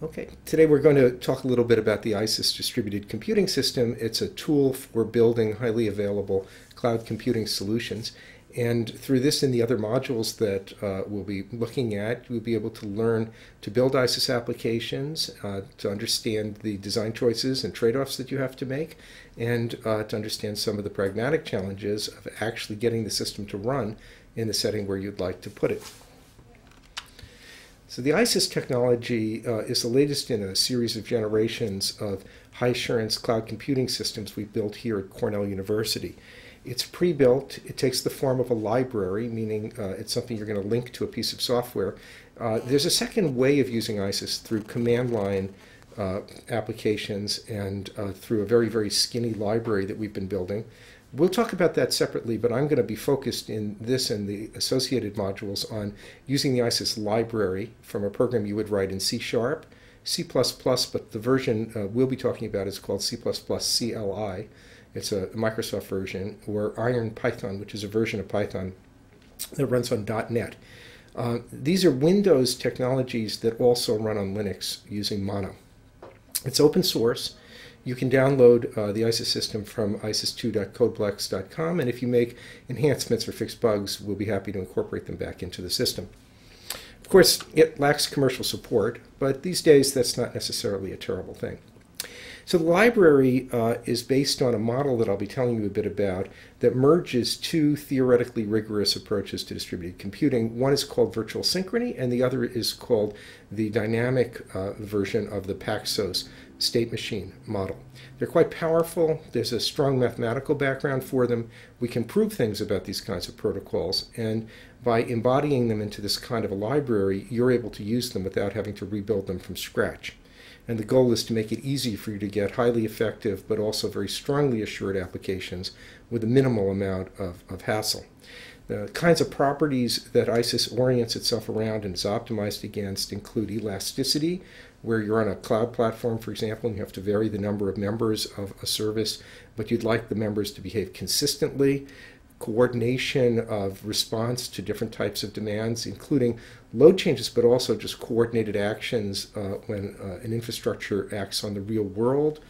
Okay, today we're going to talk a little bit about the ISIS distributed computing system. It's a tool for building highly available cloud computing solutions. And through this and the other modules that uh, we'll be looking at, you'll be able to learn to build ISIS applications, uh, to understand the design choices and trade offs that you have to make, and uh, to understand some of the pragmatic challenges of actually getting the system to run in the setting where you'd like to put it. So the ISIS technology uh, is the latest in a series of generations of high assurance cloud computing systems we've built here at Cornell University. It's pre-built. It takes the form of a library, meaning uh, it's something you're going to link to a piece of software. Uh, there's a second way of using ISIS through command line uh, applications and uh, through a very, very skinny library that we've been building. We'll talk about that separately, but I'm going to be focused in this and the associated modules on using the ISIS library from a program you would write in C Sharp, C++, but the version uh, we'll be talking about is called C++ CLI. It's a Microsoft version, or Iron Python, which is a version of Python that runs on .NET. Uh, these are Windows technologies that also run on Linux using Mono. It's open source. You can download uh, the ISIS system from isis2.codeplex.com, and if you make enhancements or fix bugs, we'll be happy to incorporate them back into the system. Of course, it lacks commercial support, but these days that's not necessarily a terrible thing. So the library uh, is based on a model that I'll be telling you a bit about that merges two theoretically rigorous approaches to distributed computing. One is called virtual synchrony, and the other is called the dynamic uh, version of the Paxos state machine model. They're quite powerful. There's a strong mathematical background for them. We can prove things about these kinds of protocols, and by embodying them into this kind of a library, you're able to use them without having to rebuild them from scratch. And the goal is to make it easy for you to get highly effective but also very strongly assured applications with a minimal amount of, of hassle. The kinds of properties that ISIS orients itself around and is optimized against include elasticity, where you're on a cloud platform, for example, and you have to vary the number of members of a service, but you'd like the members to behave consistently coordination of response to different types of demands, including load changes, but also just coordinated actions uh, when uh, an infrastructure acts on the real world.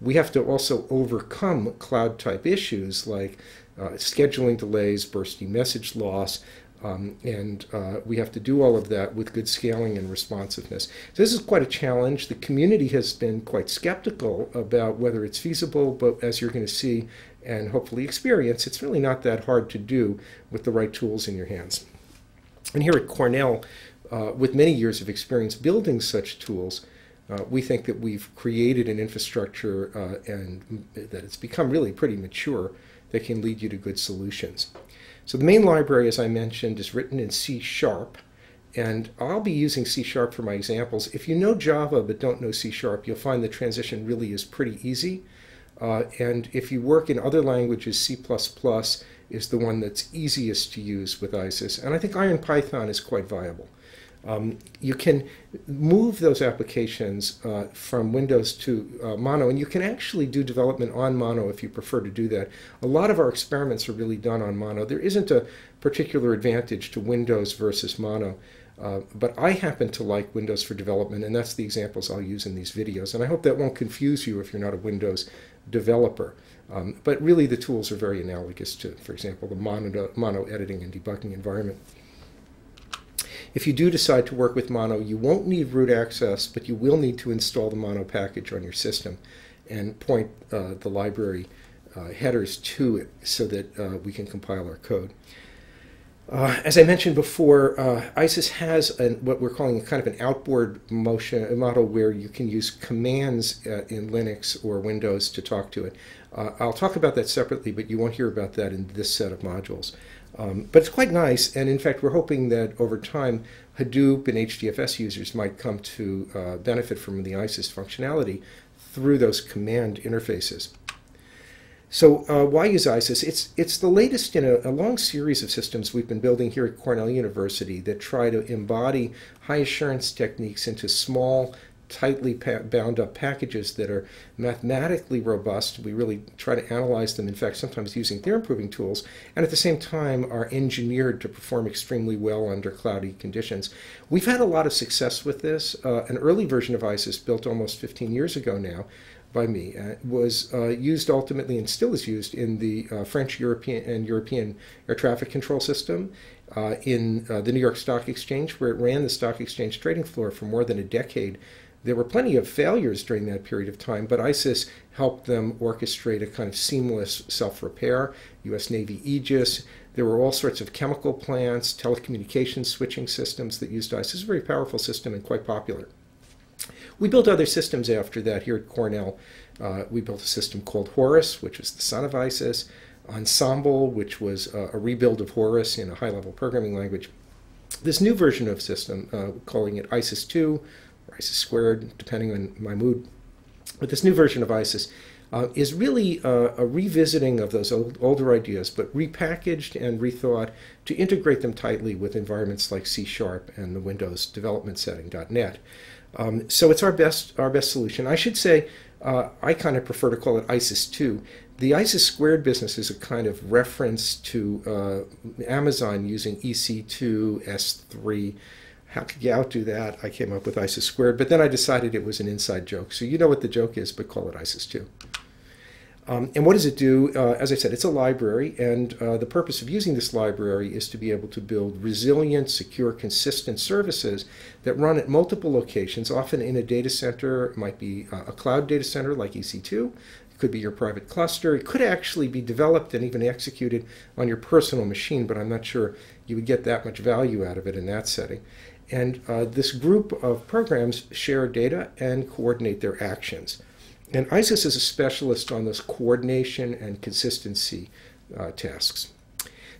We have to also overcome cloud type issues like scheduling delays, bursty message loss, um, and uh, we have to do all of that with good scaling and responsiveness. So this is quite a challenge. The community has been quite skeptical about whether it's feasible, but as you're going to see and hopefully experience, it's really not that hard to do with the right tools in your hands. And here at Cornell, uh, with many years of experience building such tools, uh, we think that we've created an infrastructure uh, and that it's become really pretty mature that can lead you to good solutions. So the main library, as I mentioned, is written in C Sharp. And I'll be using C Sharp for my examples. If you know Java but don't know C Sharp, you'll find the transition really is pretty easy. Uh, and if you work in other languages, C++ is the one that's easiest to use with ISIS. And I think Iron Python is quite viable. Um, you can move those applications uh, from Windows to uh, Mono, and you can actually do development on Mono if you prefer to do that. A lot of our experiments are really done on Mono. There isn't a particular advantage to Windows versus Mono. Uh, but I happen to like Windows for development, and that's the examples I'll use in these videos. And I hope that won't confuse you if you're not a Windows developer. Um, but really, the tools are very analogous to, for example, the mono, mono editing and debugging environment. If you do decide to work with Mono, you won't need root access, but you will need to install the Mono package on your system and point uh, the library uh, headers to it so that uh, we can compile our code. Uh, as I mentioned before, uh, ISIS has an, what we're calling a kind of an outboard motion model where you can use commands uh, in Linux or Windows to talk to it. I'll talk about that separately, but you won't hear about that in this set of modules. Um, but it's quite nice, and in fact, we're hoping that over time, Hadoop and HDFS users might come to uh, benefit from the ISIS functionality through those command interfaces. So uh, why use ISIS? It's, it's the latest in a, a, long series of systems we've been building here at Cornell University that try to embody high assurance techniques into small tightly bound up packages that are mathematically robust. We really try to analyze them, in fact, sometimes using theorem proving tools, and at the same time are engineered to perform extremely well under cloudy conditions. We've had a lot of success with this. Uh, an early version of ISIS, built almost 15 years ago now, by me uh, was uh, used ultimately and still is used in the uh, French European and European air traffic control system uh, in uh, the New York Stock Exchange, where it ran the stock exchange trading floor for more than a decade. There were plenty of failures during that period of time, but ISIS helped them orchestrate a kind of seamless self repair. US Navy Aegis. There were all sorts of chemical plants, telecommunications switching systems that used ISIS. A very powerful system and quite popular. We built other systems after that here at Cornell. Uh, we built a system called Horus, which was the son of ISIS. Ensemble, which was a, a rebuild of Horus in a high level programming language. This new version of system, uh, calling it ISIS 2 or ISIS squared, depending on my mood, but this new version of ISIS uh, is really uh, a revisiting of those old, older ideas, but repackaged and rethought to integrate them tightly with environments like C Sharp and the Windows development setting .NET. Um, so it's our best our best solution. I should say uh, I kind of prefer to call it ISIS 2. The ISIS squared business is a kind of reference to uh, Amazon using EC2 S3. How could you outdo that? I came up with ISIS squared, but then I decided it was an inside joke. So you know what the joke is, but call it ISIS 2. Um, and what does it do? Uh, as I said, it's a library, and uh, the purpose of using this library is to be able to build resilient, secure, consistent services that run at multiple locations, often in a data center. It might be uh, a cloud data center like EC2. It could be your private cluster. It could actually be developed and even executed on your personal machine, but I'm not sure you would get that much value out of it in that setting. And uh, this group of programs share data and coordinate their actions. And ISIS is a specialist on those coordination and consistency uh, tasks.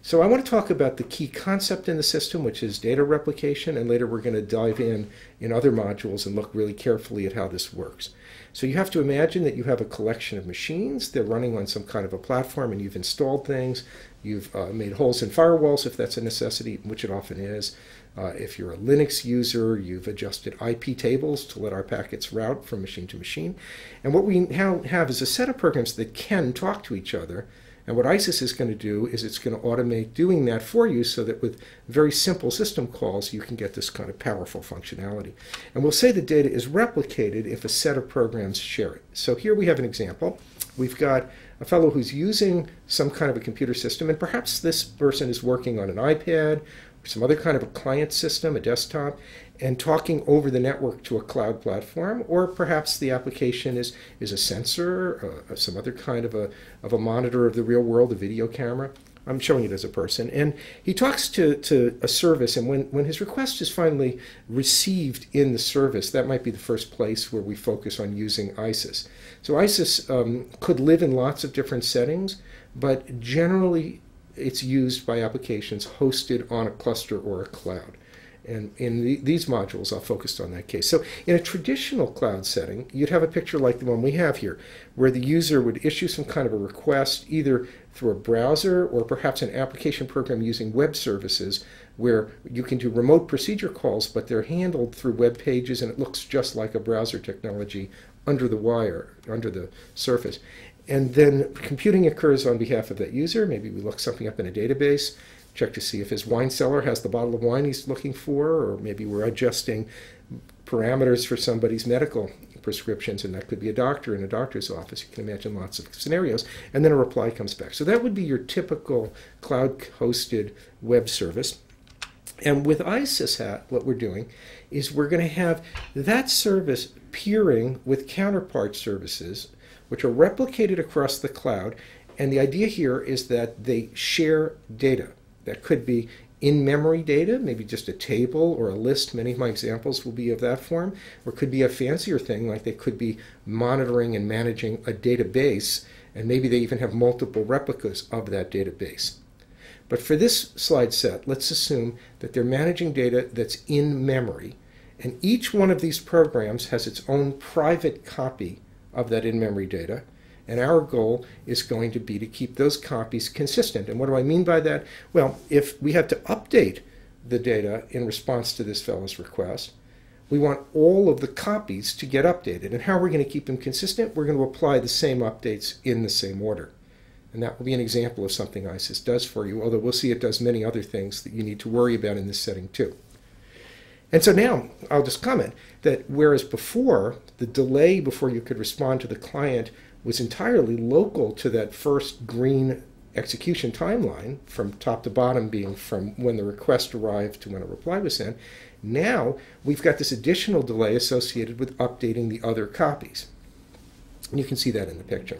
So I want to talk about the key concept in the system, which is data replication, and later we're going to dive in in other modules and look really carefully at how this works. So you have to imagine that you have a collection of machines. They're running on some kind of a platform, and you've installed things. You've uh, made holes in firewalls if that's a necessity, which it often is. Uh, if you're a Linux user, you've adjusted IP tables to let our packets route from machine to machine. And what we now have is a set of programs that can talk to each other. And what ISIS is going to do is it's going to automate doing that for you so that with very simple system calls, you can get this kind of powerful functionality. And we'll say the data is replicated if a set of programs share it. So here we have an example. We've got a fellow who's using some kind of a computer system, and perhaps this person is working on an iPad some other kind of a client system, a desktop, and talking over the network to a cloud platform, or perhaps the application is, is a sensor, uh, some other kind of a, of a monitor of the real world, a video camera. I'm showing it as a person. And he talks to, to a service, and when, when his request is finally received in the service, that might be the first place where we focus on using ISIS. So ISIS um, could live in lots of different settings, but generally it's used by applications hosted on a cluster or a cloud. And in the, these modules, I'll focus on that case. So in a traditional cloud setting, you'd have a picture like the one we have here, where the user would issue some kind of a request either through a browser or perhaps an application program using web services where you can do remote procedure calls, but they're handled through web pages and it looks just like a browser technology under the wire, under the surface. And then computing occurs on behalf of that user. Maybe we look something up in a database, check to see if his wine cellar has the bottle of wine he's looking for, or maybe we're adjusting parameters for somebody's medical prescriptions, and that could be a doctor in a doctor's office. You can imagine lots of scenarios. And then a reply comes back. So that would be your typical cloud hosted web service. And with ISIS hat, what we're doing is we're going to have that service peering with counterpart services which are replicated across the cloud. And the idea here is that they share data. That could be in memory data, maybe just a table or a list. Many of my examples will be of that form. Or could be a fancier thing, like they could be monitoring and managing a database, and maybe they even have multiple replicas of that database. But for this slide set, let's assume that they're managing data that's in memory, and each one of these programs has its own private copy of that in-memory data. And our goal is going to be to keep those copies consistent. And what do I mean by that? Well, if we have to update the data in response to this fellow's request, we want all of the copies to get updated. And how are we going to keep them consistent? We're going to apply the same updates in the same order. And that will be an example of something ISIS does for you, although we'll see it does many other things that you need to worry about in this setting too. And so now I'll just comment that whereas before the delay before you could respond to the client was entirely local to that first green execution timeline from top to bottom being from when the request arrived to when a reply was sent, now we've got this additional delay associated with updating the other copies. And you can see that in the picture.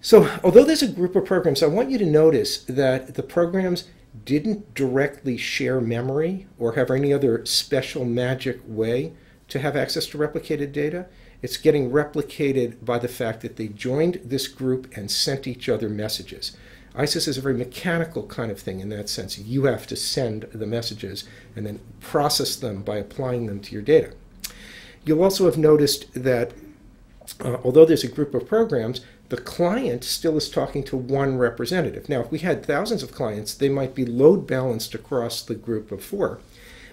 So although there's a group of programs, I want you to notice that the programs didn't directly share memory or have any other special magic way to have access to replicated data. It's getting replicated by the fact that they joined this group and sent each other messages. ISIS is a very mechanical kind of thing in that sense. You have to send the messages and then process them by applying them to your data. You'll also have noticed that uh, although there's a group of programs, the client still is talking to one representative. Now, if we had thousands of clients, they might be load balanced across the group of four.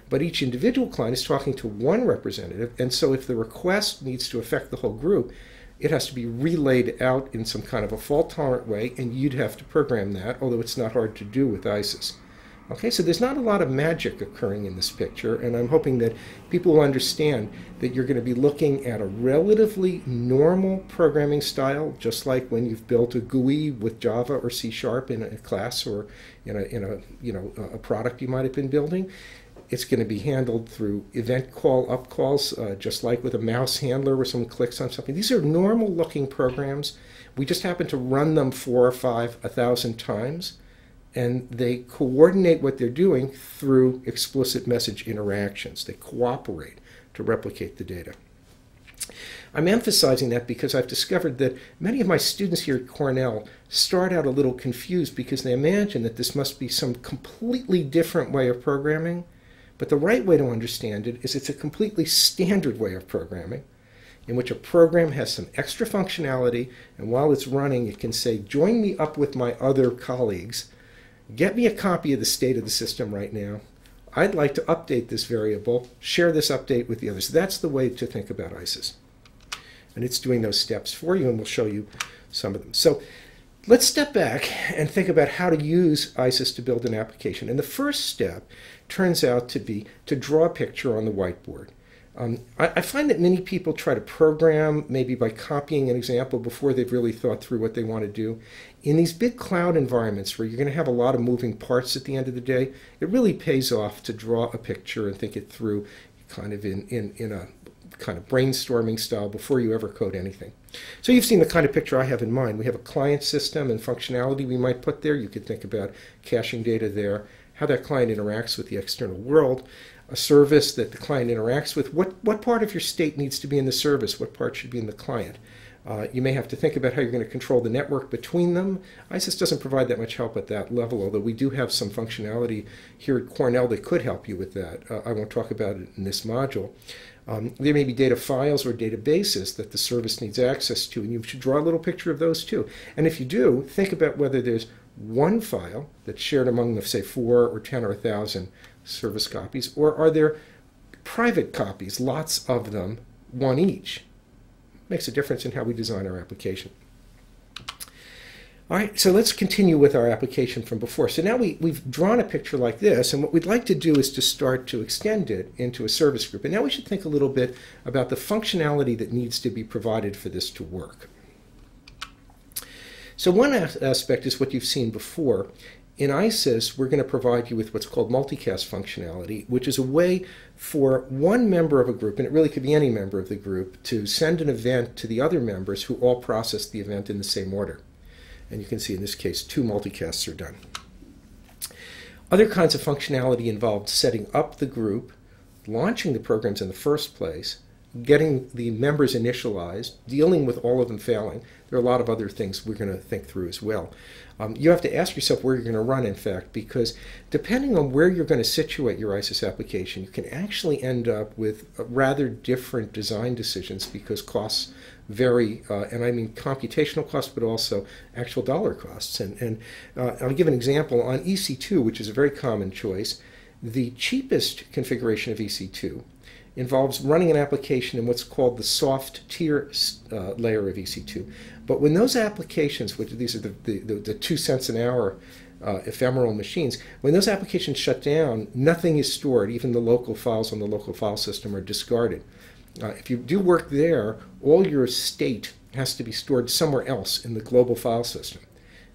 But each individual client is talking to one representative, and so if the request needs to affect the whole group, it has to be relayed out in some kind of a fault tolerant way, and you'd have to program that, although it's not hard to do with ISIS. Okay, so there's not a lot of magic occurring in this picture, and I'm hoping that people will understand that you're going to be looking at a relatively normal programming style, just like when you've built a GUI with Java or C Sharp in a class or in a, in a, you know, a product you might have been building. It's going to be handled through event call up calls, uh, just like with a mouse handler where someone clicks on something. These are normal looking programs. We just happen to run them four or five, a thousand times and they coordinate what they're doing through explicit message interactions. They cooperate to replicate the data. I'm emphasizing that because I've discovered that many of my students here at Cornell start out a little confused because they imagine that this must be some completely different way of programming. But the right way to understand it is it's a completely standard way of programming in which a program has some extra functionality, and while it's running, it can say, Join me up with my other colleagues Get me a copy of the state of the system right now. I'd like to update this variable, share this update with the others. That's the way to think about ISIS. And it's doing those steps for you, and we'll show you some of them. So let's step back and think about how to use ISIS to build an application. And the first step turns out to be to draw a picture on the whiteboard. Um, I, I, find that many people try to program maybe by copying an example before they've really thought through what they want to do. In these big cloud environments where you're going to have a lot of moving parts at the end of the day, it really pays off to draw a picture and think it through kind of in, in, in a kind of brainstorming style before you ever code anything. So you've seen the kind of picture I have in mind. We have a client system and functionality we might put there. You could think about caching data there, how that client interacts with the external world a service that the client interacts with, what, what part of your state needs to be in the service? What part should be in the client? Uh, you may have to think about how you're going to control the network between them. ISIS doesn't provide that much help at that level, although we do have some functionality here at Cornell that could help you with that. Uh, I won't talk about it in this module. Um, there may be data files or databases that the service needs access to, and you should draw a little picture of those too. And if you do, think about whether there's one file that's shared among the, say, four or 10 or a 1,000 service copies, or are there private copies, lots of them, one each? Makes a difference in how we design our application. All right, so let's continue with our application from before. So now we, we've drawn a picture like this, and what we'd like to do is to start to extend it into a service group. And now we should think a little bit about the functionality that needs to be provided for this to work. So one aspect is what you've seen before, in ISIS, we're going to provide you with what's called multicast functionality, which is a way for one member of a group, and it really could be any member of the group, to send an event to the other members who all process the event in the same order. And you can see in this case, two multicasts are done. Other kinds of functionality involved setting up the group, launching the programs in the first place, getting the members initialized, dealing with all of them failing. There are a lot of other things we're going to think through as well. Um, you have to ask yourself where you're going to run, in fact, because depending on where you're going to situate your ISIS application, you can actually end up with rather different design decisions because costs vary, uh, and I mean computational costs, but also actual dollar costs. And, and uh, I'll give an example on EC2, which is a very common choice. The cheapest configuration of EC2 involves running an application in what's called the soft tier uh, layer of EC2. But when those applications, which these are the, the, the, the two cents an hour uh, ephemeral machines, when those applications shut down, nothing is stored. Even the local files on the local file system are discarded. Uh, if you do work there, all your state has to be stored somewhere else in the global file system,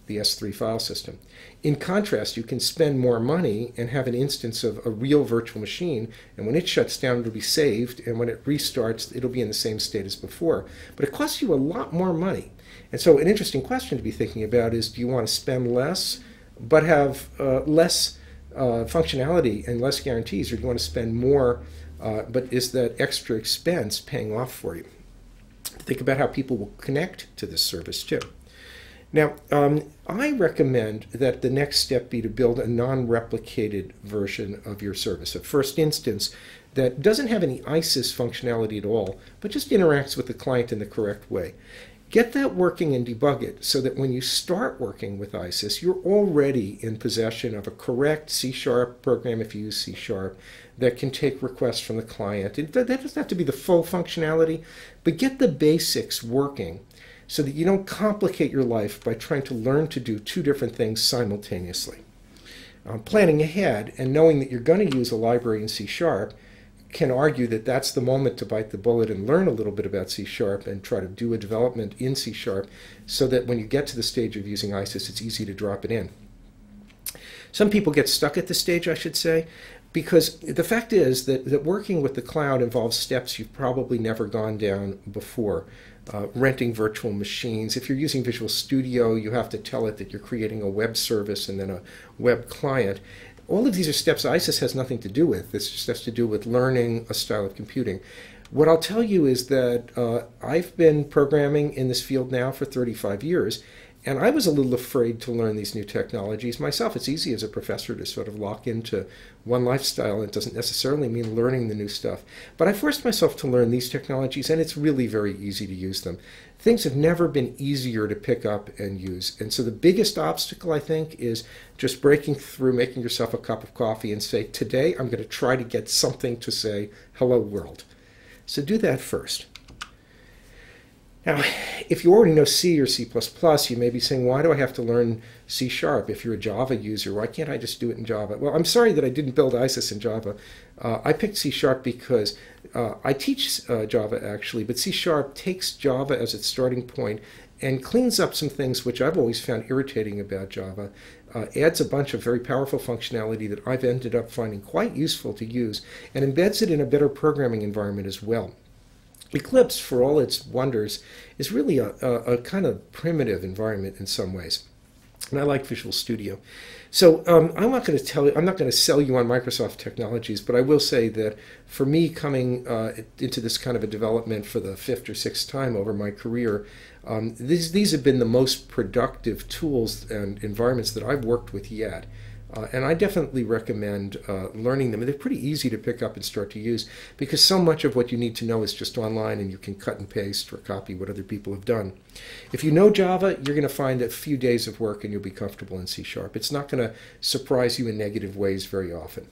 the S3 file system. In contrast, you can spend more money and have an instance of a real virtual machine, and when it shuts down, it'll be saved, and when it restarts, it'll be in the same state as before. But it costs you a lot more money. And so, an interesting question to be thinking about is do you want to spend less but have uh, less uh, functionality and less guarantees, or do you want to spend more, uh, but is that extra expense paying off for you? Think about how people will connect to this service too. Now, um, I recommend that the next step be to build a non replicated version of your service, a first instance that doesn't have any ISIS functionality at all, but just interacts with the client in the correct way. Get that working and debug it so that when you start working with ISIS, you're already in possession of a correct C sharp program if you use C sharp that can take requests from the client. It, that doesn't have to be the full functionality, but get the basics working so that you don't complicate your life by trying to learn to do two different things simultaneously. Um, planning ahead and knowing that you're going to use a library in C sharp can argue that that's the moment to bite the bullet and learn a little bit about C sharp and try to do a development in C sharp so that when you get to the stage of using ISIS, it's easy to drop it in. Some people get stuck at this stage, I should say, because the fact is that, that working with the cloud involves steps you've probably never gone down before. Uh, renting virtual machines. If you're using Visual Studio, you have to tell it that you're creating a web service and then a web client. All of these are steps ISIS has nothing to do with. This just has to do with learning a style of computing. What I'll tell you is that uh, I've been programming in this field now for 35 years, and I was a little afraid to learn these new technologies myself. It's easy as a professor to sort of lock into one lifestyle. And it doesn't necessarily mean learning the new stuff. But I forced myself to learn these technologies, and it's really very easy to use them. Things have never been easier to pick up and use. And so the biggest obstacle, I think, is just breaking through, making yourself a cup of coffee, and say, Today I'm going to try to get something to say, Hello, world. So do that first. Now, if you already know C or C++, you may be saying, why do I have to learn C Sharp? If you're a Java user, why can't I just do it in Java? Well, I'm sorry that I didn't build ISIS in Java. Uh, I picked C Sharp because uh, I teach uh, Java actually, but C Sharp takes Java as its starting point and cleans up some things which I've always found irritating about Java. Uh, adds a bunch of very powerful functionality that I've ended up finding quite useful to use, and embeds it in a better programming environment as well. Eclipse, for all its wonders, is really a, a, a, kind of primitive environment in some ways. And I like Visual Studio. So um, I'm not going to tell you, I'm not going to sell you on Microsoft technologies, but I will say that for me coming uh, into this kind of a development for the fifth or sixth time over my career, um, these, these have been the most productive tools and environments that I've worked with yet. Uh, and I definitely recommend uh, learning them. And they're pretty easy to pick up and start to use because so much of what you need to know is just online and you can cut and paste or copy what other people have done. If you know Java, you're going to find a few days of work and you'll be comfortable in C Sharp. It's not going to surprise you in negative ways very often.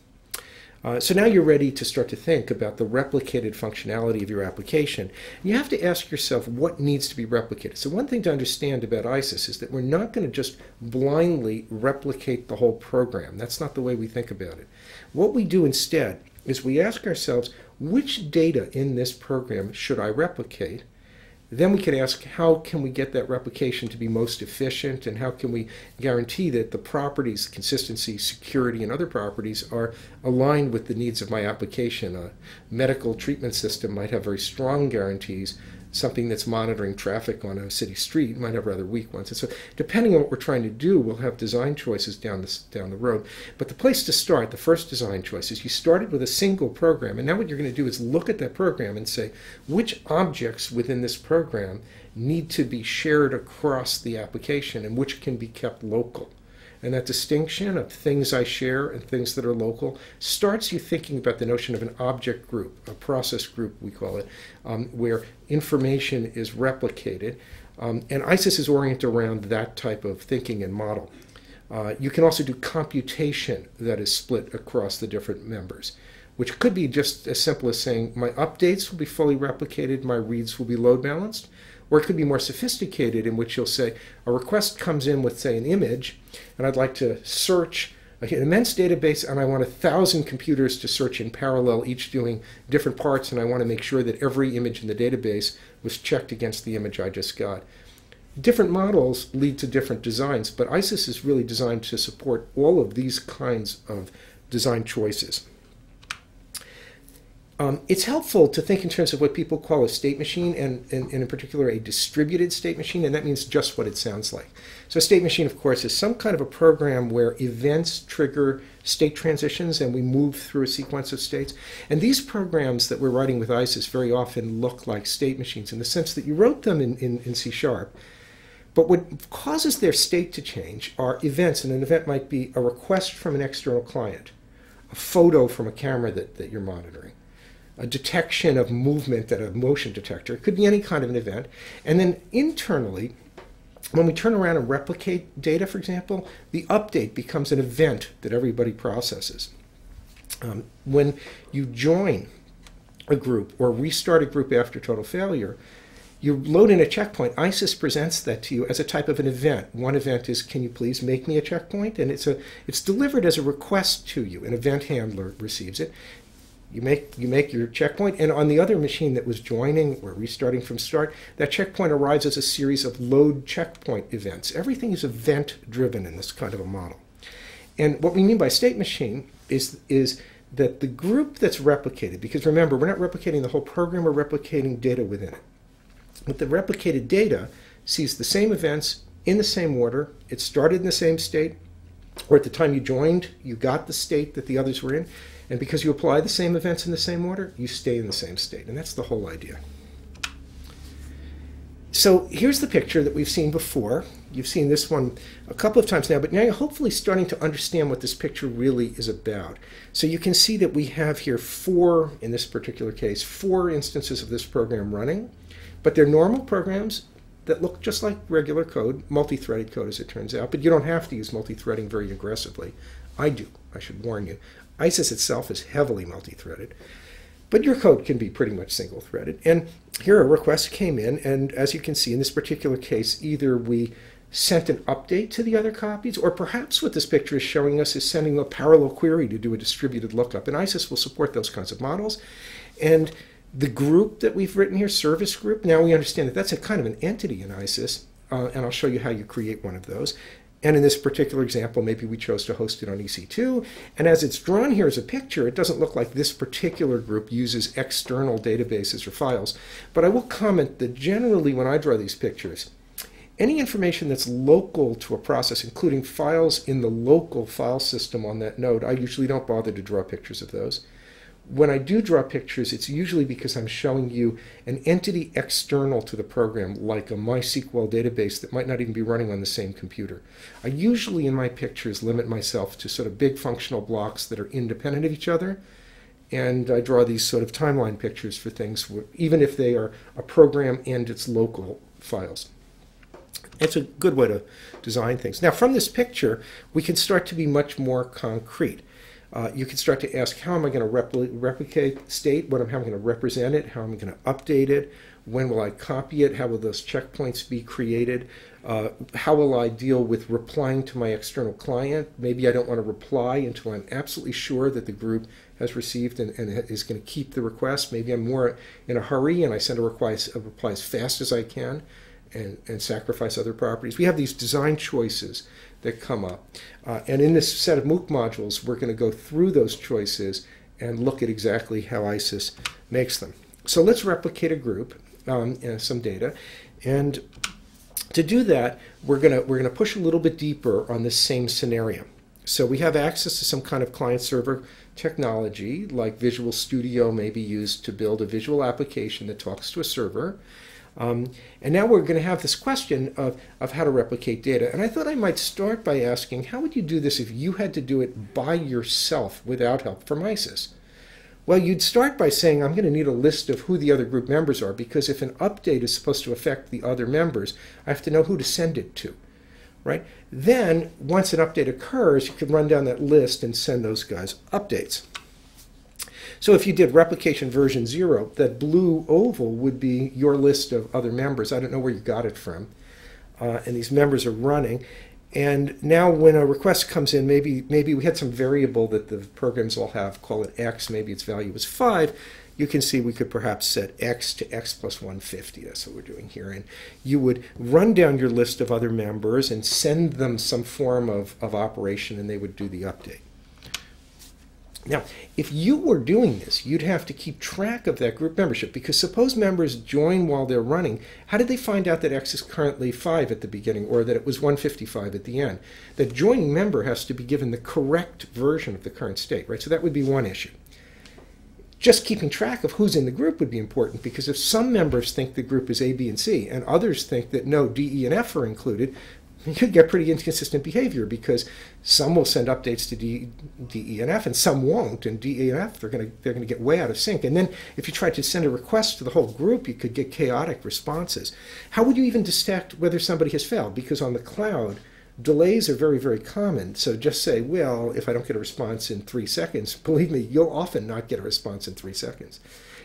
Uh, so now you're ready to start to think about the replicated functionality of your application. You have to ask yourself what needs to be replicated. So one thing to understand about ISIS is that we're not going to just blindly replicate the whole program. That's not the way we think about it. What we do instead is we ask ourselves, which data in this program should I replicate? Then we can ask how can we get that replication to be most efficient and how can we guarantee that the properties, consistency, security, and other properties are aligned with the needs of my application. A medical treatment system might have very strong guarantees something that's monitoring traffic on a city street might have rather weak ones. And so, depending on what we're trying to do, we'll have design choices down the, down the road. But the place to start, the first design choice, is you started with a single program. And now what you're going to do is look at that program and say, which objects within this program need to be shared across the application and which can be kept local. And that distinction of things I share and things that are local starts you thinking about the notion of an object group, a process group, we call it, um, where information is replicated. Um, and ISIS is oriented around that type of thinking and model. Uh, you can also do computation that is split across the different members, which could be just as simple as saying my updates will be fully replicated, my reads will be load balanced. Or it could be more sophisticated, in which you'll say a request comes in with, say, an image, and I'd like to search an immense database, and I want a thousand computers to search in parallel, each doing different parts, and I want to make sure that every image in the database was checked against the image I just got. Different models lead to different designs, but ISIS is really designed to support all of these kinds of design choices. Um, it's helpful to think in terms of what people call a state machine, and, and, and, in particular a distributed state machine, and that means just what it sounds like. So, a state machine, of course, is some kind of a program where events trigger state transitions and we move through a sequence of states. And these programs that we're writing with ISIS very often look like state machines in the sense that you wrote them in, in, in C sharp. But what causes their state to change are events, and an event might be a request from an external client, a photo from a camera that, that you're monitoring a detection of movement at a motion detector. It could be any kind of an event. And then internally, when we turn around and replicate data, for example, the update becomes an event that everybody processes. Um, when you join a group or restart a group after total failure, you load in a checkpoint. ISIS presents that to you as a type of an event. One event is, can you please make me a checkpoint? And it's a it's delivered as a request to you. An event handler receives it. You make you make your checkpoint, and on the other machine that was joining or restarting from start, that checkpoint arrives as a series of load checkpoint events. Everything is event driven in this kind of a model. And what we mean by state machine is is that the group that's replicated, because remember, we're not replicating the whole program, we're replicating data within it. But the replicated data sees the same events in the same order, it started in the same state, or at the time you joined, you got the state that the others were in. And because you apply the same events in the same order, you stay in the same state. And that's the whole idea. So here's the picture that we've seen before. You've seen this one a couple of times now, but now you're hopefully starting to understand what this picture really is about. So you can see that we have here four, in this particular case, four instances of this program running, but they're normal programs that look just like regular code, multi-threaded code as it turns out, but you don't have to use multi-threading very aggressively. I do, I should warn you. ISIS itself is heavily multi-threaded, but your code can be pretty much single-threaded. And here a request came in, and as you can see in this particular case, either we sent an update to the other copies, or perhaps what this picture is showing us is sending a parallel query to do a distributed lookup. And ISIS will support those kinds of models. And the group that we've written here, service group, now we understand that that's a kind of an entity in ISIS, uh, and I'll show you how you create one of those. And in this particular example, maybe we chose to host it on EC2. And as it's drawn here as a picture, it doesn't look like this particular group uses external databases or files. But I will comment that generally when I draw these pictures, any information that's local to a process, including files in the local file system on that node, I usually don't bother to draw pictures of those when I do draw pictures, it's usually because I'm showing you an entity external to the program, like a MySQL database that might not even be running on the same computer. I usually, in my pictures, limit myself to sort of big functional blocks that are independent of each other. And I draw these sort of timeline pictures for things, even if they are a program and its local files. It's a good way to design things. Now, from this picture, we can start to be much more concrete. Uh, you can start to ask, how am I going to repli- replicate state? What am, how am I going to represent it? How am I going to update it? When will I copy it? How will those checkpoints be created? Uh, how will I deal with replying to my external client? Maybe I don't want to reply until I'm absolutely sure that the group has received and, and is going to keep the request. Maybe I'm more in a hurry and I send a reply, a reply as fast as I can and, and sacrifice other properties. We have these design choices that come up. Uh, and in this set of MOOC modules, we're going to go through those choices and look at exactly how ISIS makes them. So let's replicate a group, um, and some data. And to do that, we're going to we're going to push a little bit deeper on this same scenario. So we have access to some kind of client-server technology, like Visual Studio may be used to build a visual application that talks to a server. Um, and now we're going to have this question of, of how to replicate data. And I thought I might start by asking, how would you do this if you had to do it by yourself without help from ISIS? Well, you'd start by saying, I'm going to need a list of who the other group members are, because if an update is supposed to affect the other members, I have to know who to send it to. right? Then, once an update occurs, you can run down that list and send those guys updates. So if you did replication version zero, that blue oval would be your list of other members. I don't know where you got it from. Uh, and these members are running. And now when a request comes in, maybe maybe we had some variable that the programs all have, call it x, maybe its value is 5, you can see we could perhaps set x to x plus 150. That's what we're doing here. And you would run down your list of other members and send them some form of, of operation, and they would do the update. Now, if you were doing this, you'd have to keep track of that group membership because suppose members join while they're running. How did they find out that X is currently 5 at the beginning or that it was 155 at the end? The joining member has to be given the correct version of the current state, right? So that would be one issue. Just keeping track of who's in the group would be important because if some members think the group is A, B, and C and others think that no, D, E, and F are included, you could get pretty inconsistent behavior because some will send updates to D, D, E, and some won't. And D, and they're going to they're going to get way out of sync. And then if you tried to send a request to the whole group, you could get chaotic responses. How would you even detect whether somebody has failed? Because on the cloud, delays are very very common. So just say, well, if I don't get a response in three seconds, believe me, you'll often not get a response in three seconds.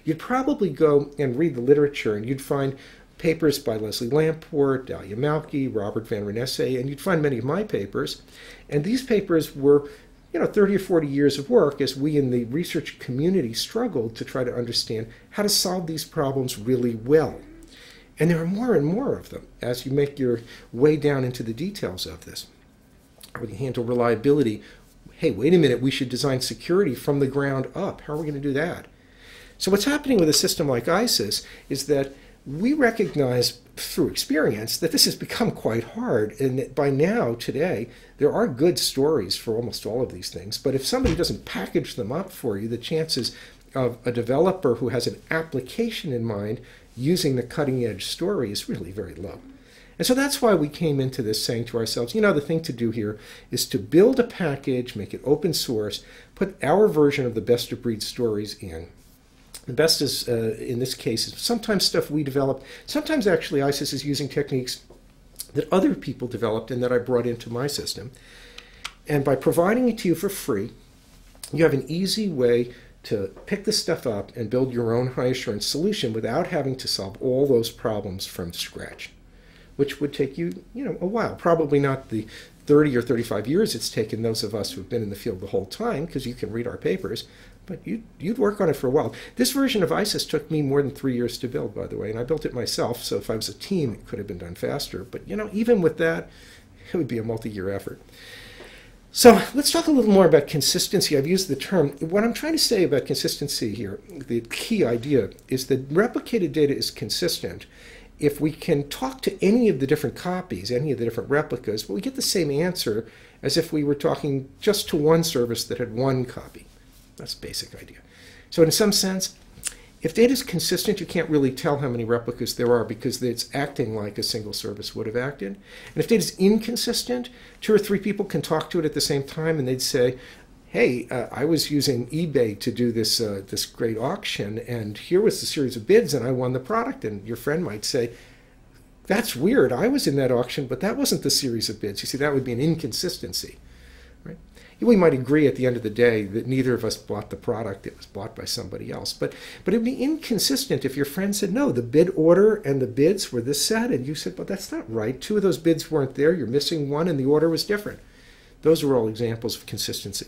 You'd probably go and read the literature, and you'd find papers by Leslie Lamport, Dahlia Malkhi, Robbert Van Renesse, and you'd find many of my papers. And these papers were, you know, 30 or 40 years of work as we in the research community struggled to try to understand how to solve these problems really well. And there are more and more of them as you make your way down into the details of this. How you handle reliability. Hey, wait a minute, we should design security from the ground up. How are we going to do that? So what's happening with a system like ISIS is that we recognize through experience that this has become quite hard. And that by now, today, there are good stories for almost all of these things. But if somebody doesn't package them up for you, the chances of a developer who has an application in mind using the cutting edge story is really very low. And so that's why we came into this saying to ourselves, you know, the thing to do here is to build a package, make it open source, put our version of the best of breed stories in, the best is, uh, in this case, is sometimes stuff we develop. Sometimes actually ISIS is using techniques that other people developed and that I brought into my system. And by providing it to you for free, you have an easy way to pick this stuff up and build your own high assurance solution without having to solve all those problems from scratch, which would take you, you know, a while. Probably not the 30 or 35 years it's taken those of us who've been in the field the whole time, because you can read our papers, but you'd, you'd work on it for a while. This version of ISIS took me more than three years to build, by the way, and I built it myself, so if I was a team, it could have been done faster. But, you know, even with that, it would be a multi-year effort. So let's talk a little more about consistency. I've used the term. What I'm trying to say about consistency here, the key idea, is that replicated data is consistent if we can talk to any of the different copies, any of the different replicas, but we get the same answer as if we were talking just to one service that had one copy. That's basic idea. So in some sense, if data is consistent, you can't really tell how many replicas there are because it's acting like a single service would have acted. And if data is inconsistent, two or three people can talk to it at the same time and they'd say, hey, uh, I was using eBay to do this, uh, this great auction and here was the series of bids and I won the product. And your friend might say, that's weird. I was in that auction, but that wasn't the series of bids. You see, that would be an inconsistency we might agree at the end of the day that neither of us bought the product it was bought by somebody else. But but it would be inconsistent if your friend said no the bid order and the bids were this set and you said well that's not right. Two of those bids weren't there. You're missing one and the order was different. Those are all examples of consistency.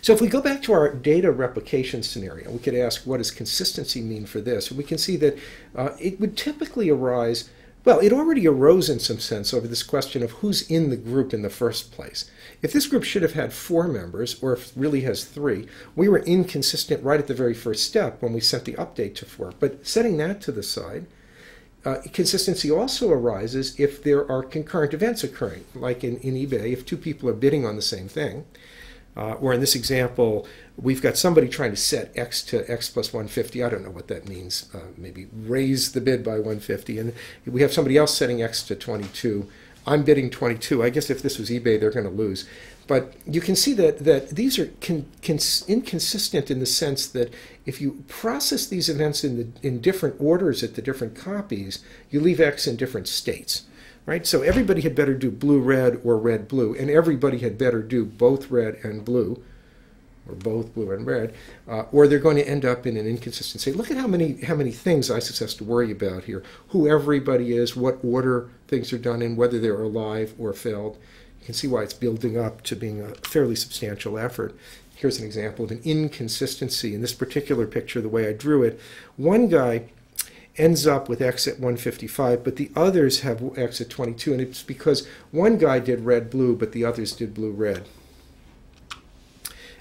So if we go back to our data replication scenario we could ask what does consistency mean for this? And we can see that uh, it would typically arise well, it already arose in some sense over this question of who's in the group in the first place. If this group should have had four members, or if really has three, we were inconsistent right at the very first step when we sent the update to four. But setting that to the side, uh, consistency also arises if there are concurrent events occurring, like in, in eBay, if two people are bidding on the same thing. Uh, or in this example, we've got somebody trying to set x to x plus 150. I don't know what that means. Uh, maybe raise the bid by 150. And we have somebody else setting x to 22. I'm bidding 22. I guess if this was eBay, they're going to lose. But you can see that, that these are con, con, inconsistent in the sense that if you process these events in, the, in different orders at the different copies, you leave x in different states. Right? So everybody had better do blue red or red blue, and everybody had better do both red and blue, or both blue and red, uh, or they're going to end up in an inconsistency. Look at how many how many things ISIS has to worry about here: who everybody is, what order things are done in, whether they're alive or failed. You can see why it's building up to being a fairly substantial effort. Here's an example of an inconsistency in this particular picture. The way I drew it, one guy ends up with X at 155, but the others have X at 22, and it's because one guy did red blue, but the others did blue red.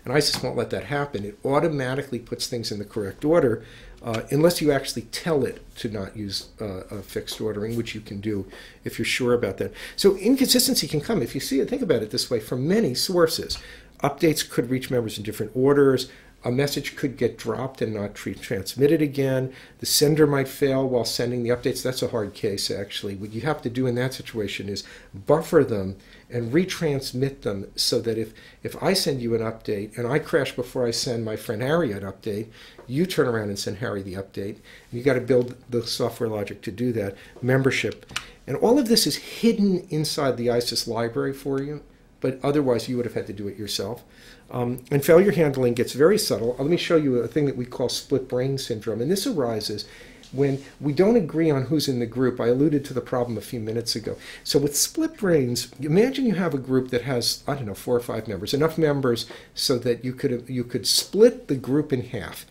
And ISIS won't let that happen. It automatically puts things in the correct order uh, unless you actually tell it to not use uh, a fixed ordering, which you can do if you're sure about that. So inconsistency can come, if you see it, think about it this way, from many sources. Updates could reach members in different orders a message could get dropped and not transmitted again. The sender might fail while sending the updates. That's a hard case, actually. What you have to do in that situation is buffer them and retransmit them so that if, if I send you an update and I crash before I send my friend Harry an update, you turn around and send Harry the update. You got to build the software logic to do that. Membership. And all of this is hidden inside the ISIS library for you, but otherwise you would have had to do it yourself. Um, and failure handling gets very subtle. Let me show you a thing that we call split brain syndrome. And this arises when we don't agree on who's in the group. I alluded to the problem a few minutes ago. So with split brains, imagine you have a group that has I don't know four or five members, enough members so that you could you could split the group in half.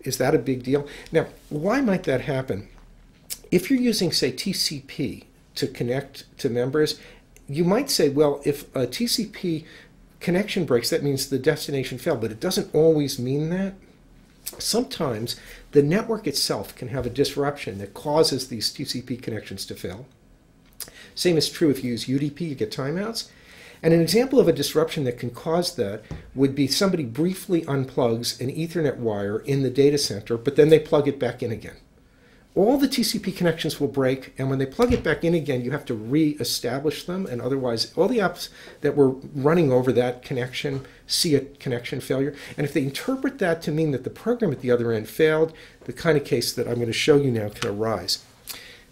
Is that a big deal? Now, why might that happen? If you're using say TCP to connect to members, you might say, well, if a TCP connection breaks, that means the destination failed, but it doesn't always mean that. Sometimes the network itself can have a disruption that causes these TCP connections to fail. Same is true if you use UDP, you get timeouts. And an example of a disruption that can cause that would be somebody briefly unplugs an Ethernet wire in the data center, but then they plug it back in again all the TCP connections will break, and when they plug it back in again, you have to re-establish them, and otherwise, all the apps that were running over that connection see a connection failure. And if they interpret that to mean that the program at the other end failed, the kind of case that I'm going to show you now can arise.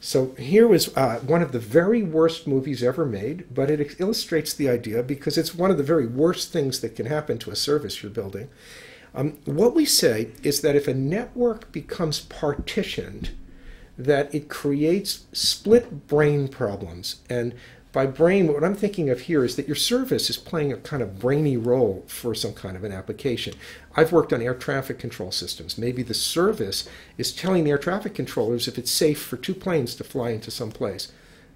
So here was uh, one of the very worst movies ever made, but it illustrates the idea because it's one of the very worst things that can happen to a service you're building. Um, what we say is that if a network becomes partitioned, that it creates split brain problems. And by brain, what I'm thinking of here is that your service is playing a kind of brainy role for some kind of an application. I've worked on air traffic control systems. Maybe the service is telling the air traffic controllers if it's safe for two planes to fly into some place.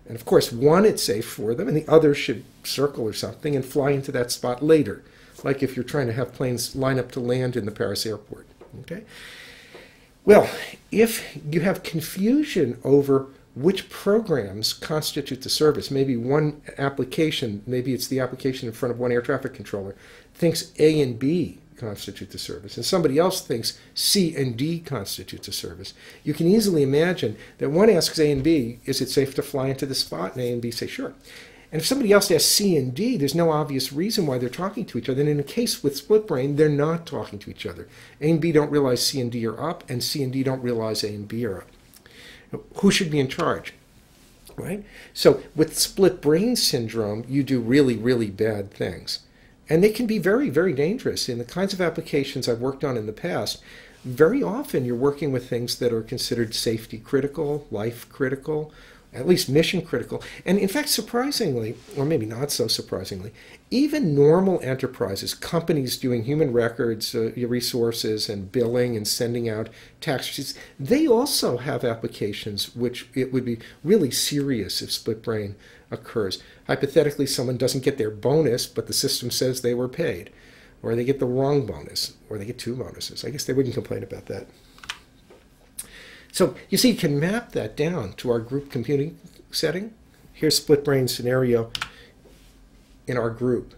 And of course, one, it's safe for them, and the other should circle or something and fly into that spot later, like if you're trying to have planes line up to land in the Paris airport. Okay? Well, if you have confusion over which programs constitute the service, maybe one application, maybe it's the application in front of one air traffic controller, thinks A and B constitute the service, and somebody else thinks C and D constitutes the service. You can easily imagine that one asks A and B, is it safe to fly into the spot? And A and B say, sure. And if somebody else has C and D, there's no obvious reason why they're talking to each other. And in a case with split brain, they're not talking to each other. A and B don't realize C and D are up, and C and D don't realize A and B are up. Who should be in charge? Right? So with split brain syndrome, you do really, really bad things. And they can be very, very dangerous. In the kinds of applications I've worked on in the past, very often you're working with things that are considered safety critical, life critical, at least mission critical. And in fact, surprisingly, or maybe not so surprisingly, even normal enterprises, companies doing human records, uh, resources, and billing and sending out tax receipts, they also have applications which it would be really serious if split brain occurs. Hypothetically, someone doesn't get their bonus, but the system says they were paid, or they get the wrong bonus, or they get two bonuses. I guess they wouldn't complain about that. So you see, you can map that down to our group computing setting. Here's split brain scenario in our group,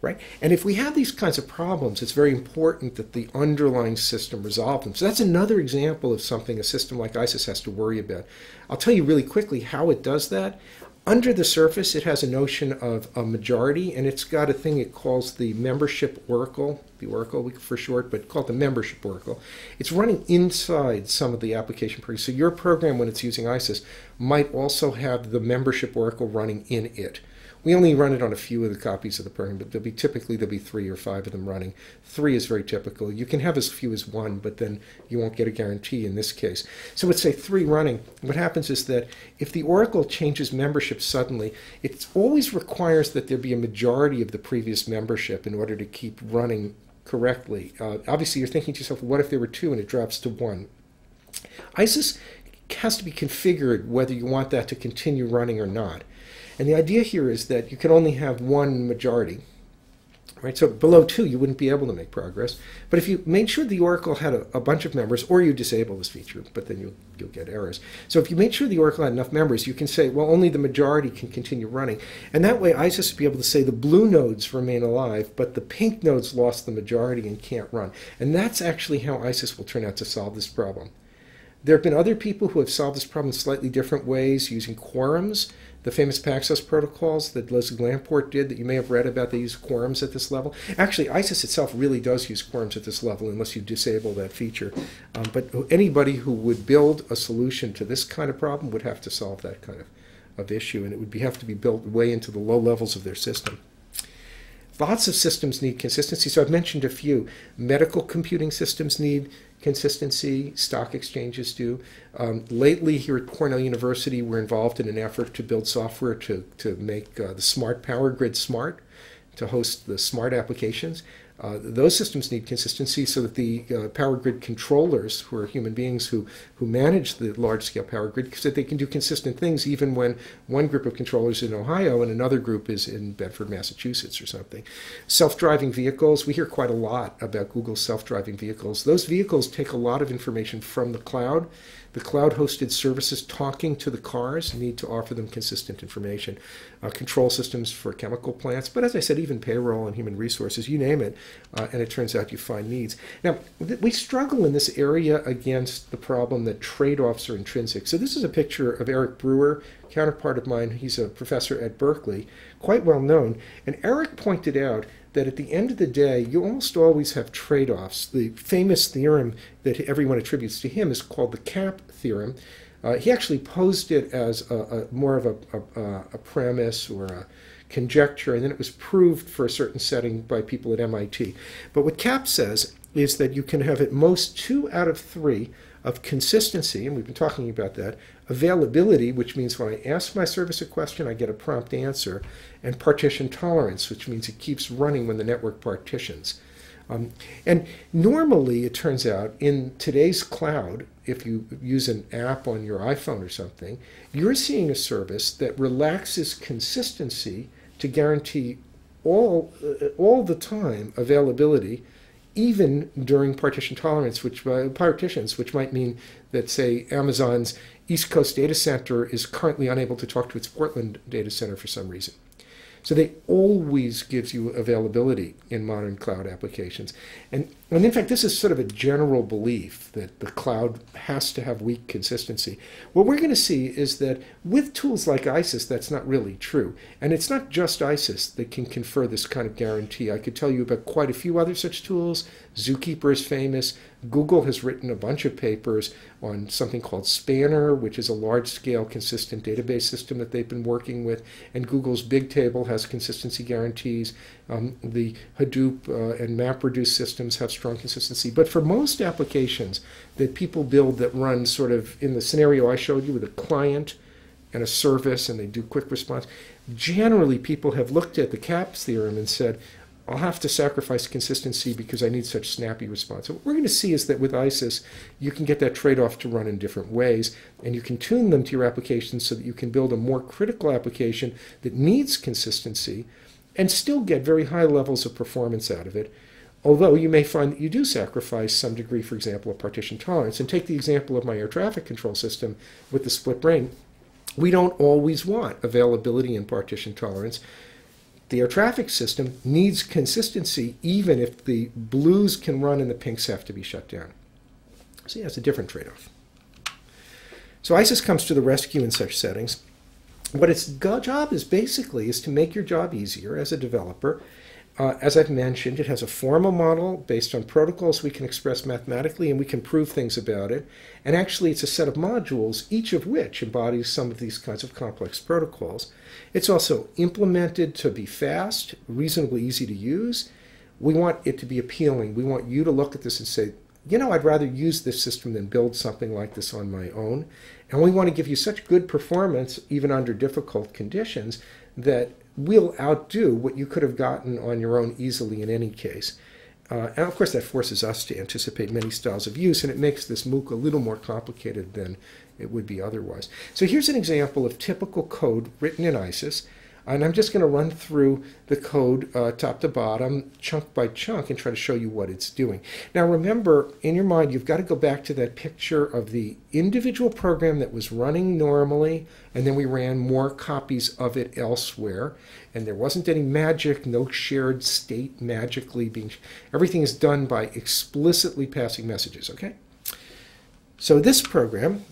right? And if we have these kinds of problems, it's very important that the underlying system resolve them. So that's another example of something a system like ISIS has to worry about. I'll tell you really quickly how it does that. Under the surface, it has a notion of a majority, and it's got a thing it calls the membership oracle, the oracle for short, but called the membership oracle. It's running inside some of the application programs. So your program, when it's using ISIS, might also have the membership oracle running in it. We only run it on a few of the copies of the program, but there'll be typically there'll be three or five of them running. Three is very typical. You can have as few as one, but then you won't get a guarantee in this case. So let's say three running. What happens is that if the Oracle changes membership suddenly, it always requires that there be a majority of the previous membership in order to keep running correctly. Uh, obviously, you're thinking to yourself, what if there were two and it drops to one? ISIS has to be configured whether you want that to continue running or not. And the idea here is that you can only have one majority. Right, so below two, you wouldn't be able to make progress. But if you made sure the Oracle had a, a, bunch of members, or you disable this feature, but then you'll, you'll get errors. So if you made sure the Oracle had enough members, you can say, well, only the majority can continue running. And that way, ISIS would be able to say the blue nodes remain alive, but the pink nodes lost the majority and can't run. And that's actually how ISIS will turn out to solve this problem. There have been other people who have solved this problem in slightly different ways using quorums the famous Paxos protocols that Leslie Lamport did that you may have read about. They use quorums at this level. Actually, ISIS itself really does use quorums at this level unless you disable that feature. Um, but anybody who would build a solution to this kind of problem would have to solve that kind of, of issue, and it would be, have to be built way into the low levels of their system. Lots of systems need consistency. So I've mentioned a few. Medical computing systems need consistency, stock exchanges do. Um, lately, here at Cornell University, we're involved in an effort to build software to, to make uh, the smart power grid smart, to host the smart applications. Uh, those systems need consistency so that the uh, power grid controllers, who are human beings who, who manage the large scale power grid, so that they can do consistent things even when one group of controllers is in Ohio and another group is in Bedford, Massachusetts or something. Self driving vehicles, we hear quite a lot about Google's self driving vehicles. Those vehicles take a lot of information from the cloud the cloud hosted services talking to the cars need to offer them consistent information. Uh, control systems for chemical plants, but as I said, even payroll and human resources, you name it, uh, and it turns out you find needs. Now, we struggle in this area against the problem that trade offs are intrinsic. So, this is a picture of Eric Brewer, counterpart of mine. He's a professor at Berkeley, quite well known. And Eric pointed out that at the end of the day, you almost always have trade offs. The famous theorem that everyone attributes to him is called the CAP theorem. Uh, he actually posed it as a, a more of a, a, a, premise or a conjecture, and then it was proved for a certain setting by people at MIT. But what CAP says is that you can have at most two out of three of consistency, and we've been talking about that, availability, which means when I ask my service a question, I get a prompt answer, and partition tolerance, which means it keeps running when the network partitions. Um, and normally, it turns out, in today's cloud, if you use an app on your iPhone or something, you're seeing a service that relaxes consistency to guarantee all, uh, all the time availability even during partition tolerance, which uh, partitions, which might mean that, say, Amazon's East Coast data center is currently unable to talk to its Portland data center for some reason. So they always gives you availability in modern cloud applications. And, and in fact, this is sort of a general belief that the cloud has to have weak consistency. What we're going to see is that with tools like ISIS, that's not really true. And it's not just ISIS that can confer this kind of guarantee. I could tell you about quite a few other such tools. Zookeeper is famous. Google has written a bunch of papers on something called Spanner, which is a large scale consistent database system that they've been working with. And Google's Bigtable has consistency guarantees. Um, the Hadoop uh, and MapReduce systems have strong consistency. But for most applications that people build that run sort of in the scenario I showed you with a client and a service and they do quick response, generally people have looked at the CAPS theorem and said, I'll have to sacrifice consistency because I need such snappy response. So what we're going to see is that with ISIS, you can get that trade-off to run in different ways, and you can tune them to your application so that you can build a more critical application that needs consistency and still get very high levels of performance out of it. Although you may find that you do sacrifice some degree, for example, of partition tolerance. And take the example of my air traffic control system with the split brain. We don't always want availability and partition tolerance the air traffic system needs consistency even if the blues can run and the pinks have to be shut down. So yeah, it's a different trade-off. So ISIS comes to the rescue in such settings. what its job is basically is to make your job easier as a developer. Uh, as I've mentioned, it has a formal model based on protocols we can express mathematically and we can prove things about it. And actually, it's a set of modules, each of which embodies some of these kinds of complex protocols. It's also implemented to be fast, reasonably easy to use. We want it to be appealing. We want you to look at this and say, you know, I'd rather use this system than build something like this on my own. And we want to give you such good performance, even under difficult conditions, that we'll outdo what you could have gotten on your own easily in any case. Uh, and of course, that forces us to anticipate many styles of use, and it makes this MOOC a little more complicated than it would be otherwise. So here's an example of typical code written in ISIS. And I'm just going to run through the code uh, top to bottom, chunk by chunk, and try to show you what it's doing. Now remember, in your mind, you've got to go back to that picture of the individual program that was running normally, and then we ran more copies of it elsewhere. And there wasn't any magic, no shared state magically being. Everything is done by explicitly passing messages, okay? So this program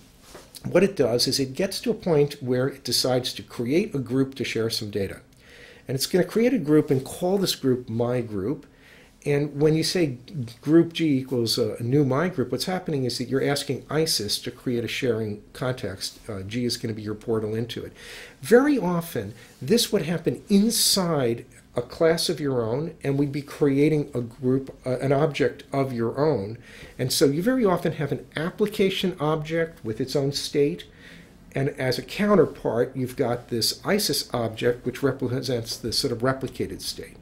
what it does is it gets to a point where it decides to create a group to share some data. And it's going to create a group and call this group my group. And when you say group G equals a, new my group, what's happening is that you're asking ISIS to create a sharing context. Uh, G is going to be your portal into it. Very often, this would happen inside a class of your own, and we'd be creating a group, uh, an object of your own. And so you very often have an application object with its own state. And as a counterpart, you've got this ISIS object, which represents the sort of replicated state.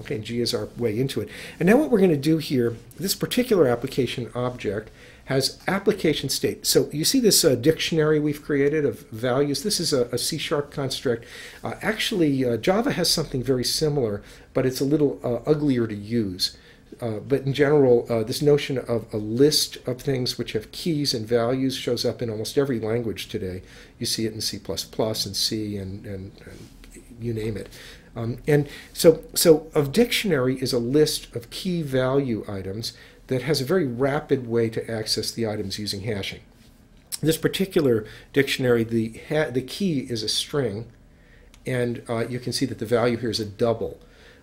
Okay, G is our way into it. And now what we're going to do here, this particular application object has application state. So you see this uh, dictionary we've created of values. This is a, a C-sharp construct. Uh, actually, uh, Java has something very similar, but it's a little uh, uglier to use. Uh, but in general, uh, this notion of a list of things which have keys and values shows up in almost every language today. You see it in C++ and C and, and, and you name it. Um, and so, so a dictionary is a list of key value items that has a very rapid way to access the items using hashing. This particular dictionary, the, the key is a string, and uh, you can see that the value here is a double.